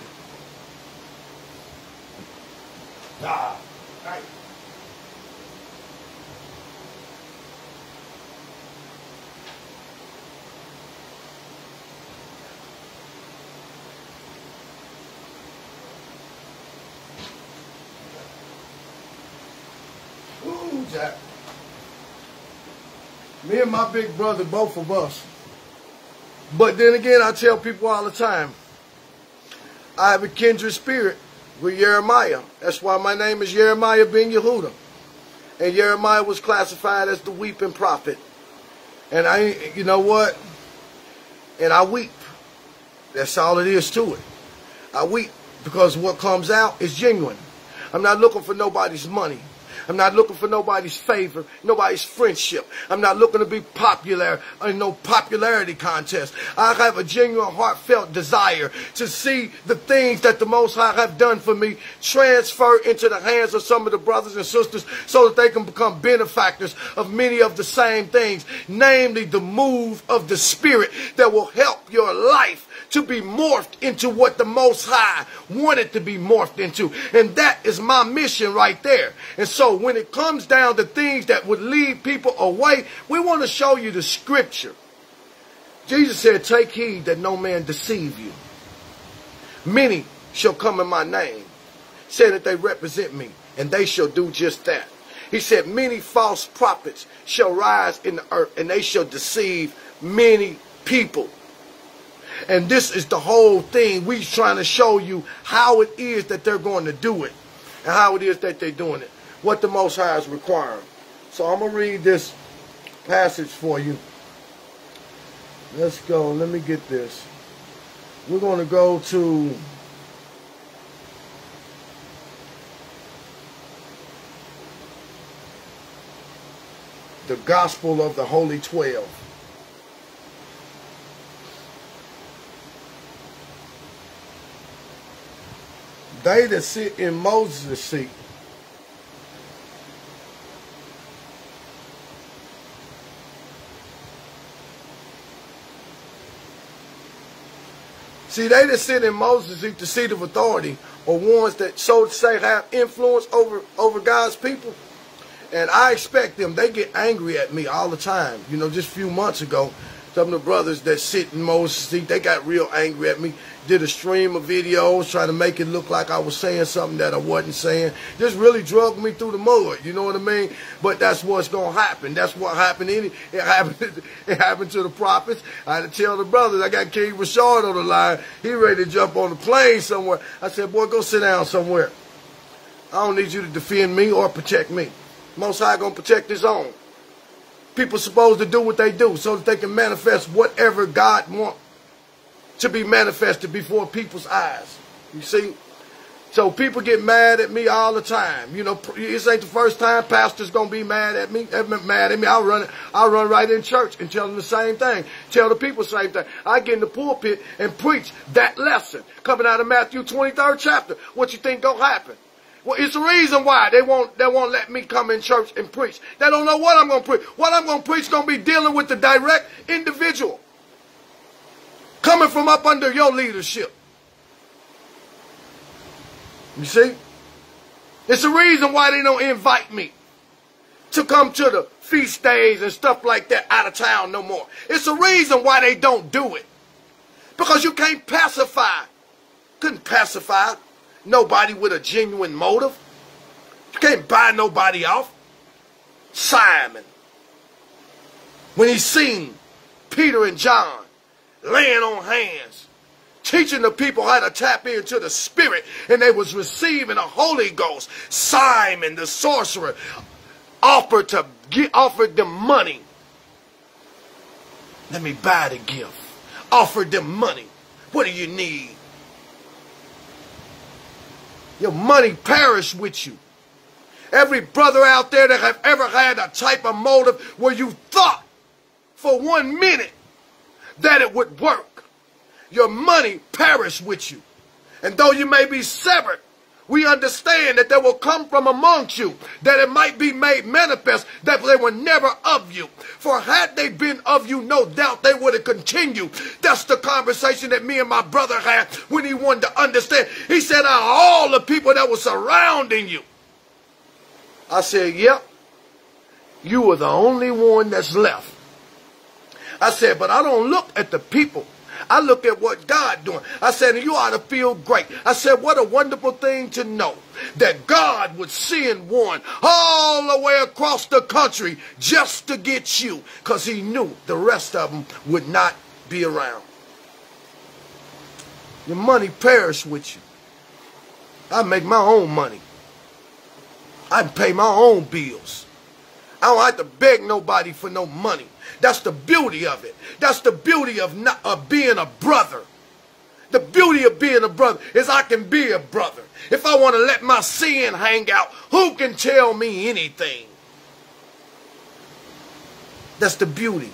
Ah, right. Ooh, Jack. Me and my big brother, both of us. But then again, I tell people all the time, I have a kindred spirit with Jeremiah. That's why my name is Jeremiah ben Yahudah. And Jeremiah was classified as the weeping prophet. And I, you know what? And I weep. That's all it is to it. I weep because what comes out is genuine. I'm not looking for nobody's money. I'm not looking for nobody's favor, nobody's friendship. I'm not looking to be popular in no popularity contest. I have a genuine, heartfelt desire to see the things that the Most High have done for me transfer into the hands of some of the brothers and sisters so that they can become benefactors of many of the same things, namely the move of the Spirit that will help your life to be morphed into what the Most High wanted to be morphed into. And that is my mission right there. And so when it comes down to things that would lead people away, we want to show you the scripture. Jesus said, take heed that no man deceive you. Many shall come in my name, saying that they represent me, and they shall do just that. He said, many false prophets shall rise in the earth, and they shall deceive many people. And this is the whole thing. We trying to show you how it is that they're going to do it and how it is that they're doing it. What the Most High is requiring. So I'm going to read this passage for you. Let's go. Let me get this. We're going to go to the Gospel of the Holy Twelve. They that sit in Moses' seat See, they that sit in Moses' seat, the seat of authority, are ones that, so to say, have influence over, over God's people. And I expect them, they get angry at me all the time. You know, just a few months ago, some of the brothers that sit in Moses' seat, they got real angry at me did a stream of videos trying to make it look like I was saying something that I wasn't saying. Just really drug me through the mud, you know what I mean? But that's what's going to happen. That's what happened. Any, it happened It happened to the prophets. I had to tell the brothers, I got King Rashard on the line. He ready to jump on the plane somewhere. I said, boy, go sit down somewhere. I don't need you to defend me or protect me. Most High going to protect his own. People supposed to do what they do so that they can manifest whatever God wants to be manifested before people's eyes. You see? So people get mad at me all the time. You know, this ain't the first time pastors gonna be mad at me. Eh, They've been Mad at me. I'll run. I'll run right in church and tell them the same thing. Tell the people the same thing. I get in the pulpit and preach that lesson coming out of Matthew 23rd chapter. What you think gonna happen? Well, it's the reason why they won't they won't let me come in church and preach. They don't know what I'm gonna preach. What I'm gonna preach gonna be dealing with the direct individual coming from up under your leadership. You see? It's the reason why they don't invite me to come to the feast days and stuff like that out of town no more. It's the reason why they don't do it. Because you can't pacify. Couldn't pacify nobody with a genuine motive. You can't buy nobody off. Simon, when he seen Peter and John laying on hands, teaching the people how to tap into the Spirit, and they was receiving the Holy Ghost. Simon, the sorcerer, offered to get, offered them money. Let me buy the gift. Offered them money. What do you need? Your money perish with you. Every brother out there that have ever had a type of motive where you thought for one minute that it would work. Your money perish with you. And though you may be severed, we understand that there will come from amongst you, that it might be made manifest that they were never of you. For had they been of you, no doubt they would have continued. That's the conversation that me and my brother had when he wanted to understand. He said, all the people that were surrounding you. I said, yep, you were the only one that's left. I said, but I don't look at the people I look at what God doing. I said, you ought to feel great. I said, what a wonderful thing to know that God would send one all the way across the country just to get you because he knew the rest of them would not be around. Your money perish with you. I make my own money. I pay my own bills. I don't have to beg nobody for no money. That's the beauty of it. That's the beauty of, not, of being a brother. The beauty of being a brother is I can be a brother. If I want to let my sin hang out, who can tell me anything? That's the beauty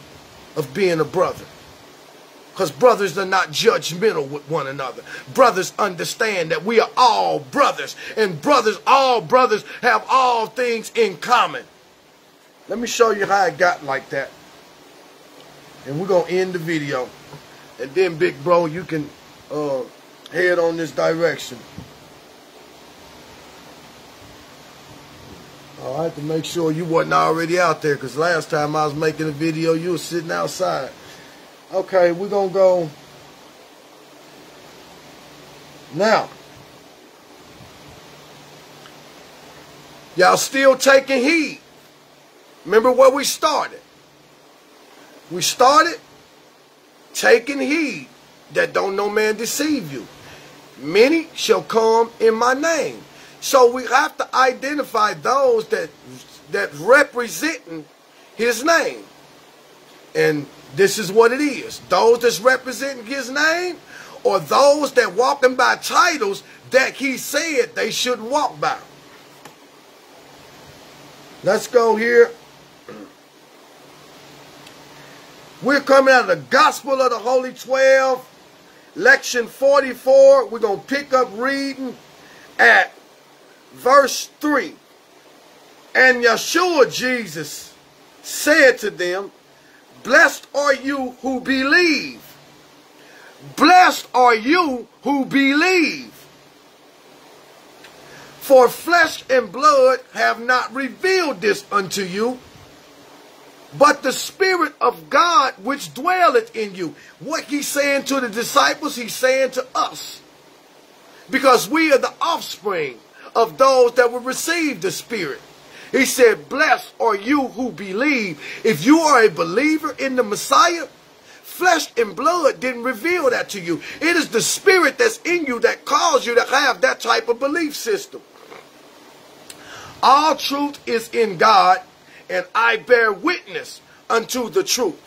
of being a brother. Because brothers are not judgmental with one another. Brothers understand that we are all brothers. And brothers, all brothers, have all things in common. Let me show you how I got like that. And we're going to end the video. And then, big bro, you can uh, head on this direction. All right, to make sure you wasn't already out there, because last time I was making a video, you were sitting outside. Okay, we're going to go. Now, y'all still taking heed. Remember where we started. We started taking heed that don't no man deceive you. Many shall come in my name. So we have to identify those that that representing his name. And this is what it is. Those that's representing his name or those that walking by titles that he said they shouldn't walk by. Let's go here We're coming out of the Gospel of the Holy Twelve, lection 44. We're going to pick up reading at verse 3. And Yeshua Jesus said to them, Blessed are you who believe. Blessed are you who believe. For flesh and blood have not revealed this unto you, but the Spirit of God which dwelleth in you. What he's saying to the disciples, he's saying to us. Because we are the offspring of those that will receive the Spirit. He said, blessed are you who believe. If you are a believer in the Messiah, flesh and blood didn't reveal that to you. It is the Spirit that's in you that caused you to have that type of belief system. All truth is in God and I bear witness unto the truth.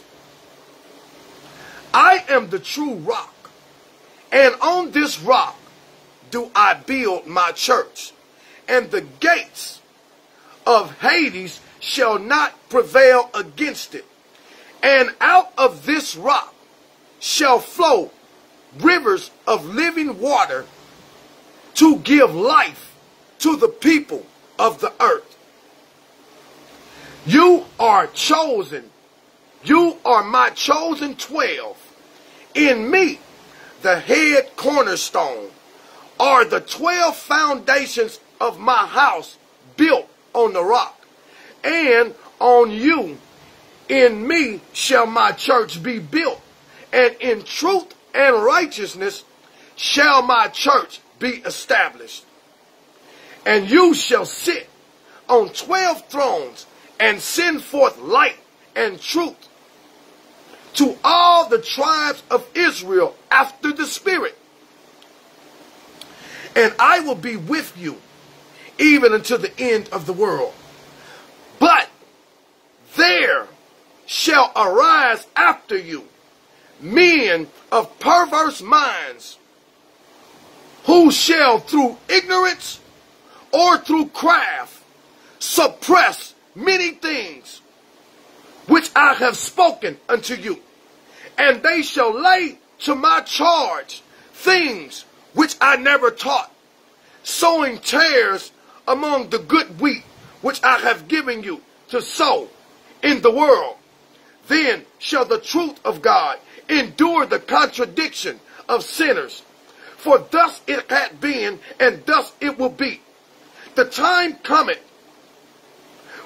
I am the true rock, and on this rock do I build my church, and the gates of Hades shall not prevail against it. And out of this rock shall flow rivers of living water to give life to the people of the earth. You are chosen. You are my chosen twelve. In me, the head cornerstone, are the twelve foundations of my house built on the rock. And on you, in me, shall my church be built. And in truth and righteousness shall my church be established. And you shall sit on twelve thrones and send forth light and truth to all the tribes of Israel after the Spirit. And I will be with you even until the end of the world. But there shall arise after you men of perverse minds who shall through ignorance or through craft suppress many things which I have spoken unto you, and they shall lay to my charge things which I never taught, sowing tares among the good wheat which I have given you to sow in the world. Then shall the truth of God endure the contradiction of sinners. For thus it hath been, and thus it will be. The time cometh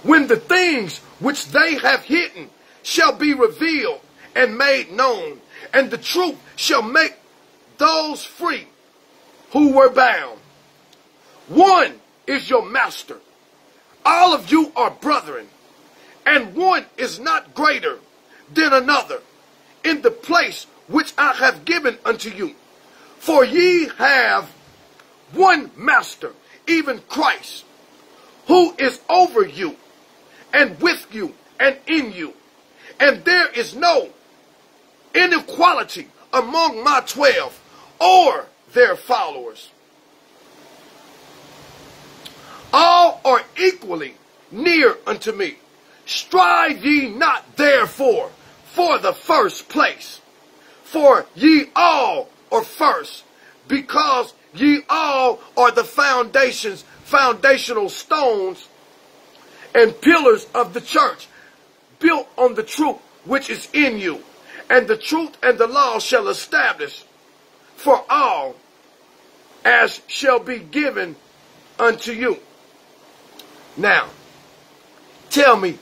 when the things which they have hidden shall be revealed and made known, and the truth shall make those free who were bound. One is your master. All of you are brethren, and one is not greater than another in the place which I have given unto you. For ye have one master, even Christ, who is over you and with you and in you. And there is no inequality among my twelve or their followers. All are equally near unto me. Strive ye not therefore for the first place, for ye all are first, because ye all are the foundations, foundational stones and pillars of the church, built on the truth which is in you. And the truth and the law shall establish for all as shall be given unto you. Now, tell me,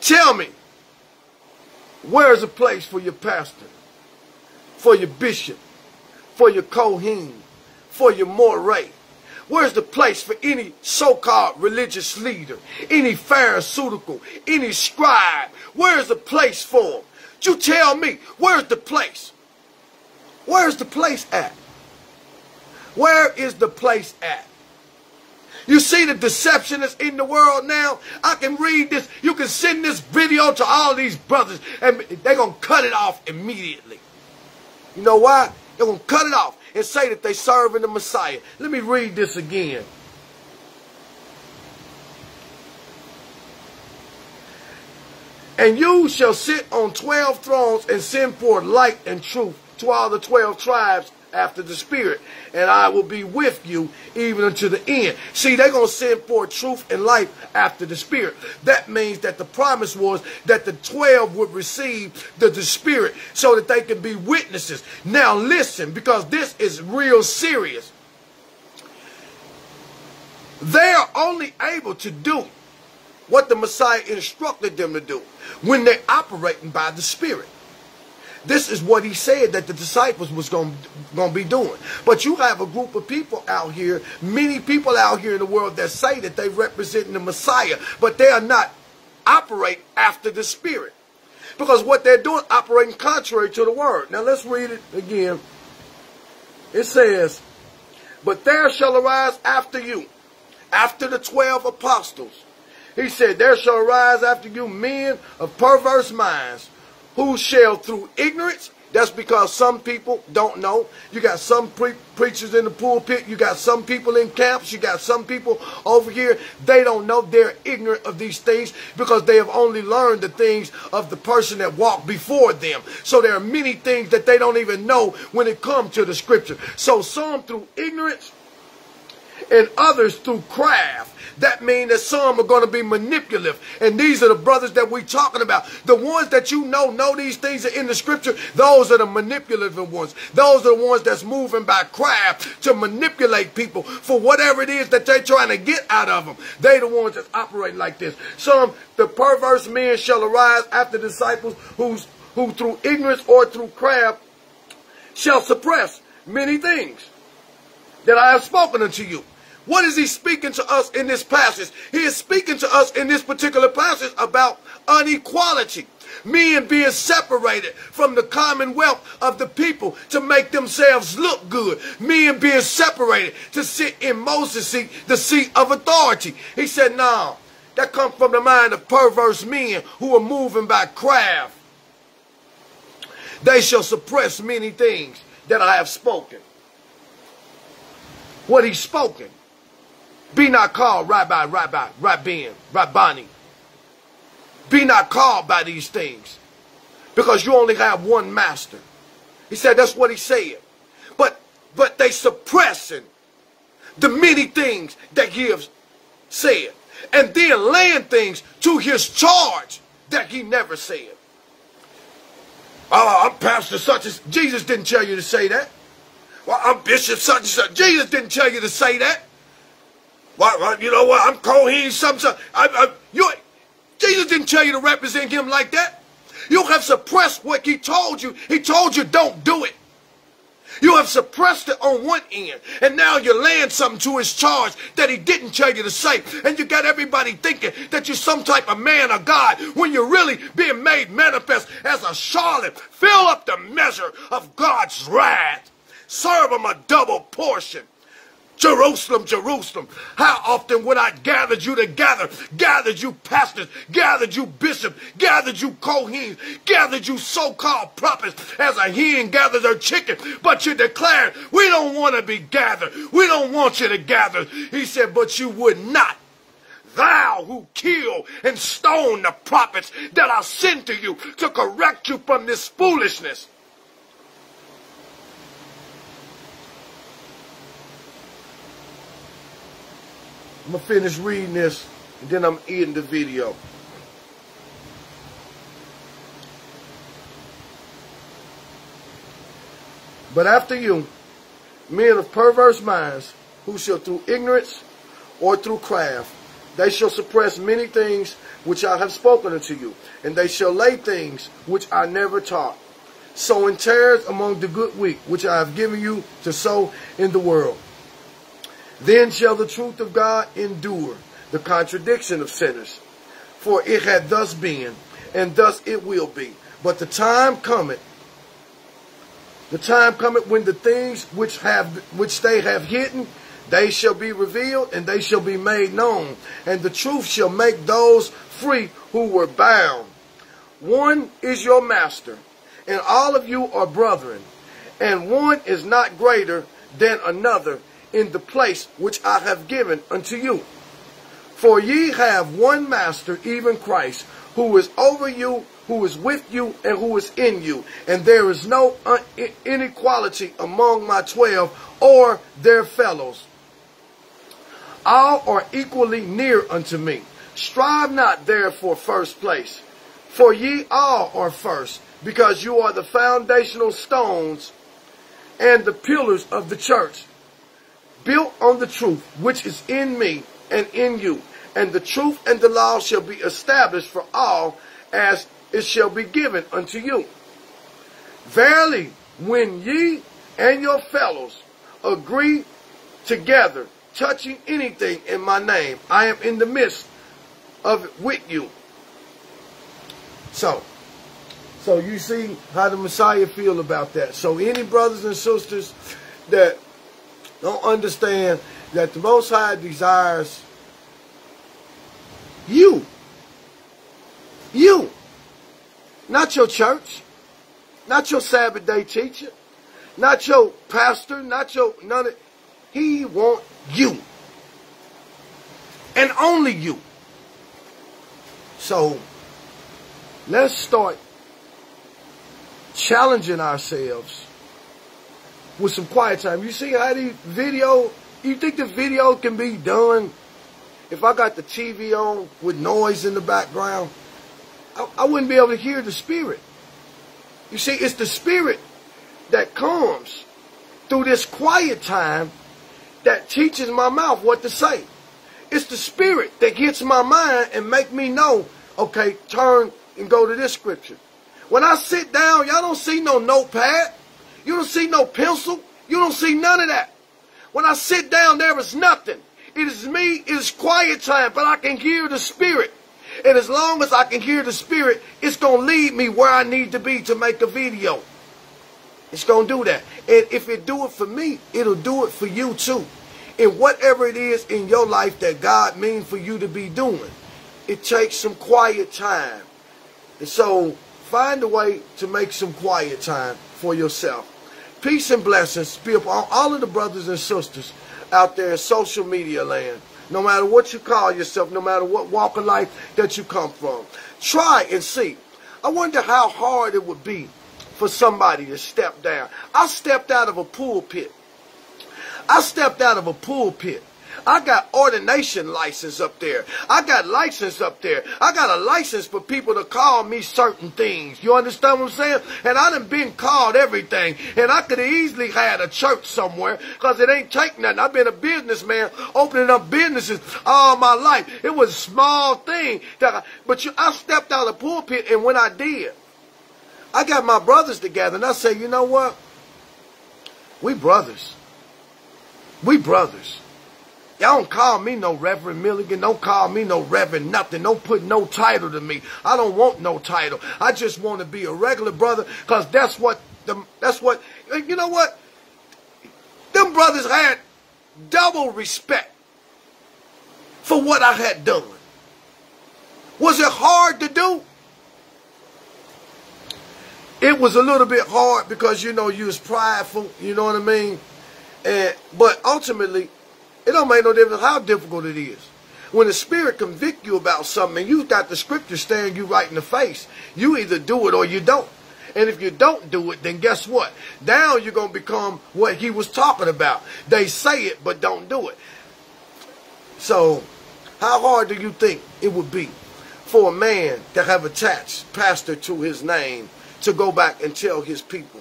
tell me, where's a place for your pastor, for your bishop, for your Kohen, for your Moreh? Where's the place for any so-called religious leader, any pharisaical, any scribe? Where's the place for them? You tell me, where's the place? Where's the place at? Where is the place at? You see the deception that's in the world now? I can read this. You can send this video to all these brothers and they're going to cut it off immediately. You know why? They're going to cut it off and say that they serving the Messiah. Let me read this again. And you shall sit on twelve thrones and send forth light and truth to all the twelve tribes after the Spirit, and I will be with you even unto the end. See, they're going to send forth truth and life after the Spirit. That means that the promise was that the 12 would receive the, the Spirit so that they can be witnesses. Now listen, because this is real serious. They are only able to do what the Messiah instructed them to do when they're operating by the Spirit. This is what he said that the disciples was going to be doing. But you have a group of people out here, many people out here in the world that say that they represent the Messiah, but they are not operate after the Spirit. Because what they're doing operating contrary to the word. Now let's read it again. It says, But there shall arise after you, after the twelve apostles. He said, There shall arise after you men of perverse minds who shall through ignorance that's because some people don't know. You got some pre preachers in the pulpit. You got some people in camps. You got some people over here. They don't know. They're ignorant of these things because they have only learned the things of the person that walked before them. So there are many things that they don't even know when it comes to the scripture. So some through ignorance and others through craft that means that some are going to be manipulative. And these are the brothers that we're talking about. The ones that you know, know these things are in the scripture, those are the manipulative ones. Those are the ones that's moving by craft to manipulate people for whatever it is that they're trying to get out of them. They the ones that's operating like this. Some, the perverse men shall arise after disciples who's, who through ignorance or through craft shall suppress many things that I have spoken unto you. What is he speaking to us in this passage? He is speaking to us in this particular passage about unequality. Men being separated from the commonwealth of the people to make themselves look good. Men being separated to sit in Moses' seat, the seat of authority. He said, no, that comes from the mind of perverse men who are moving by craft. They shall suppress many things that I have spoken. What he's spoken Be not called Rabbi, Rabbi, Rabbin, Rabbani. Be not called by these things because you only have one master. He said that's what he said. But but they suppressing the many things that he has said and then laying things to his charge that he never said. Oh, I'm pastor such as Jesus didn't tell you to say that. Well, I'm bishop such and such. Jesus didn't tell you to say that. Well, well you know what? I'm Kohen something. I, I, you, Jesus didn't tell you to represent him like that. You have suppressed what he told you. He told you don't do it. You have suppressed it on one end, and now you're laying something to his charge that he didn't tell you to say. And you got everybody thinking that you're some type of man or God when you're really being made manifest as a charlotte. Fill up the measure of God's wrath. Serve him a double portion. Jerusalem, Jerusalem. How often would I gathered you together, gathered you pastors, gathered you bishops, gathered you Kohen, gathered you so-called prophets as a hen gathers her chicken, but you declared, we don't want to be gathered. We don't want you to gather. He said, but you would not thou who kill and stone the prophets that I send to you to correct you from this foolishness. I'm to finish reading this and then I'm ending the video. But after you, men of perverse minds, who shall through ignorance or through craft, they shall suppress many things which I have spoken unto you, and they shall lay things which I never taught, sowing tares among the good wheat, which I have given you to sow in the world. Then shall the truth of God endure the contradiction of sinners. For it had thus been, and thus it will be. But the time cometh, the time cometh when the things which have which they have hidden, they shall be revealed, and they shall be made known. And the truth shall make those free who were bound. One is your master, and all of you are brethren, and one is not greater than another in the place which I have given unto you. For ye have one master, even Christ, who is over you, who is with you, and who is in you. And there is no inequality among my twelve or their fellows. All are equally near unto me. Strive not therefore first place, for ye all are first, because you are the foundational stones and the pillars of the church built on the truth which is in me and in you. And the truth and the law shall be established for all as it shall be given unto you. Verily, when ye and your fellows agree together touching anything in my name, I am in the midst of it with you. So, so you see how the Messiah feel about that. So any brothers and sisters that don't understand that the Most High desires you. You. Not your church. Not your Sabbath day teacher. Not your pastor. Not your none of He want you. And only you. So let's start challenging ourselves with some quiet time. You see how the video, you think the video can be done if I got the TV on with noise in the background? I, I wouldn't be able to hear the spirit. You see, it's the spirit that comes through this quiet time that teaches my mouth what to say. It's the spirit that gets my mind and make me know, okay, turn and go to this scripture. When I sit down, y'all don't see no notepad. You don't see no pencil. You don't see none of that. When I sit down, there is nothing. It is me. It is quiet time, but I can hear the Spirit. And as long as I can hear the Spirit, it's going to lead me where I need to be to make a video. It's going to do that. And if it do it for me, it'll do it for you too. And whatever it is in your life that God means for you to be doing, it takes some quiet time. And so find a way to make some quiet time for yourself. Peace and blessings be upon all of the brothers and sisters out there in social media land. no matter what you call yourself, no matter what walk of life that you come from. Try and see. I wonder how hard it would be for somebody to step down. I stepped out of a pulpit. I stepped out of a pulpit. I got ordination license up there. I got license up there. I got a license for people to call me certain things. You understand what I'm saying? And I done been called everything. And I could have easily had a church somewhere because it ain't take nothing. I've been a businessman opening up businesses all my life. It was a small thing. That I, but you, I stepped out of the pulpit and when I did, I got my brothers together and I say, you know what? We brothers. We brothers. Y'all don't call me no Reverend Milligan. Don't call me no Reverend nothing. Don't put no title to me. I don't want no title. I just want to be a regular brother because that's what the, that's what, you know what? Them brothers had double respect for what I had done. Was it hard to do? It was a little bit hard because, you know, you was prideful, you know what I mean? And, but ultimately, it don't make no difference how difficult it is. When the Spirit convict you about something and you've got the scripture staring you right in the face, you either do it or you don't. And if you don't do it, then guess what? Now you're going to become what he was talking about. They say it, but don't do it. So, how hard do you think it would be for a man to have attached pastor to his name to go back and tell his people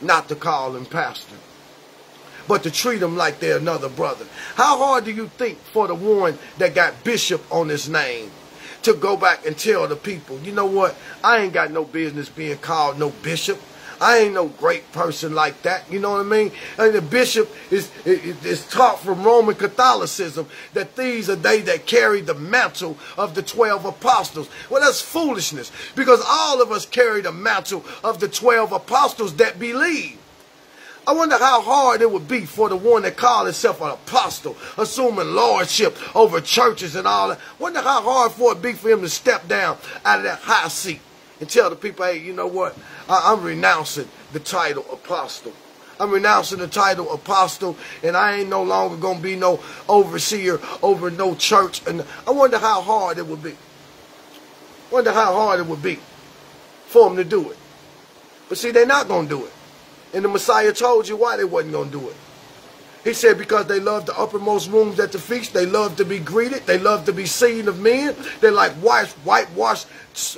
not to call him pastor? But to treat them like they're another brother. How hard do you think for the one that got bishop on his name to go back and tell the people, you know what? I ain't got no business being called no bishop. I ain't no great person like that. You know what I mean? And the bishop is, is, taught from Roman Catholicism that these are they that carry the mantle of the 12 apostles. Well, that's foolishness because all of us carry the mantle of the 12 apostles that believe. I wonder how hard it would be for the one that called himself an apostle, assuming lordship over churches and all that. Wonder how hard for it be for him to step down out of that high seat and tell the people, hey, you know what? I I'm renouncing the title apostle. I'm renouncing the title apostle, and I ain't no longer gonna be no overseer over no church. And I wonder how hard it would be. Wonder how hard it would be for them to do it. But see, they're not gonna do it. And the Messiah told you why they wasn't going to do it. He said because they love the uppermost rooms at the feast. They love to be greeted. They love to be seen of men. They like white, whitewashed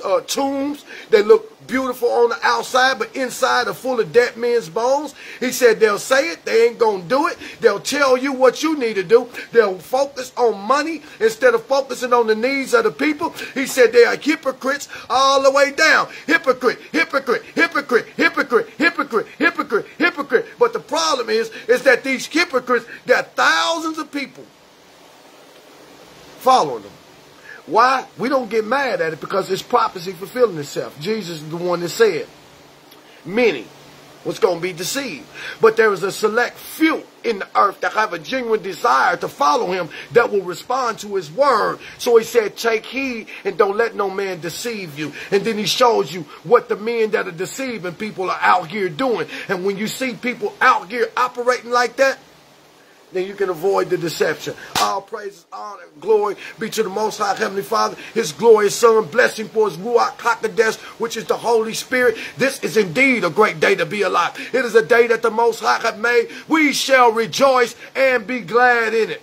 uh, tombs. They look beautiful on the outside, but inside are full of dead men's bones. He said they'll say it, they ain't gonna do it. They'll tell you what you need to do. They'll focus on money instead of focusing on the needs of the people. He said they are hypocrites all the way down. Hypocrite, hypocrite, hypocrite, hypocrite, hypocrite, hypocrite, hypocrite. But the problem is, is that these hypocrites got thousands of people following them. Why? We don't get mad at it because it's prophecy fulfilling itself. Jesus is the one that said, many was going to be deceived. But there is a select few in the earth that have a genuine desire to follow him that will respond to his word. So he said, take heed and don't let no man deceive you. And then he shows you what the men that are deceiving people are out here doing. And when you see people out here operating like that, then you can avoid the deception. All praises, honor, glory be to the Most High Heavenly Father, His glorious Son, blessing for His Ruach HaKodesh, which is the Holy Spirit. This is indeed a great day to be alive. It is a day that the Most High have made. We shall rejoice and be glad in it.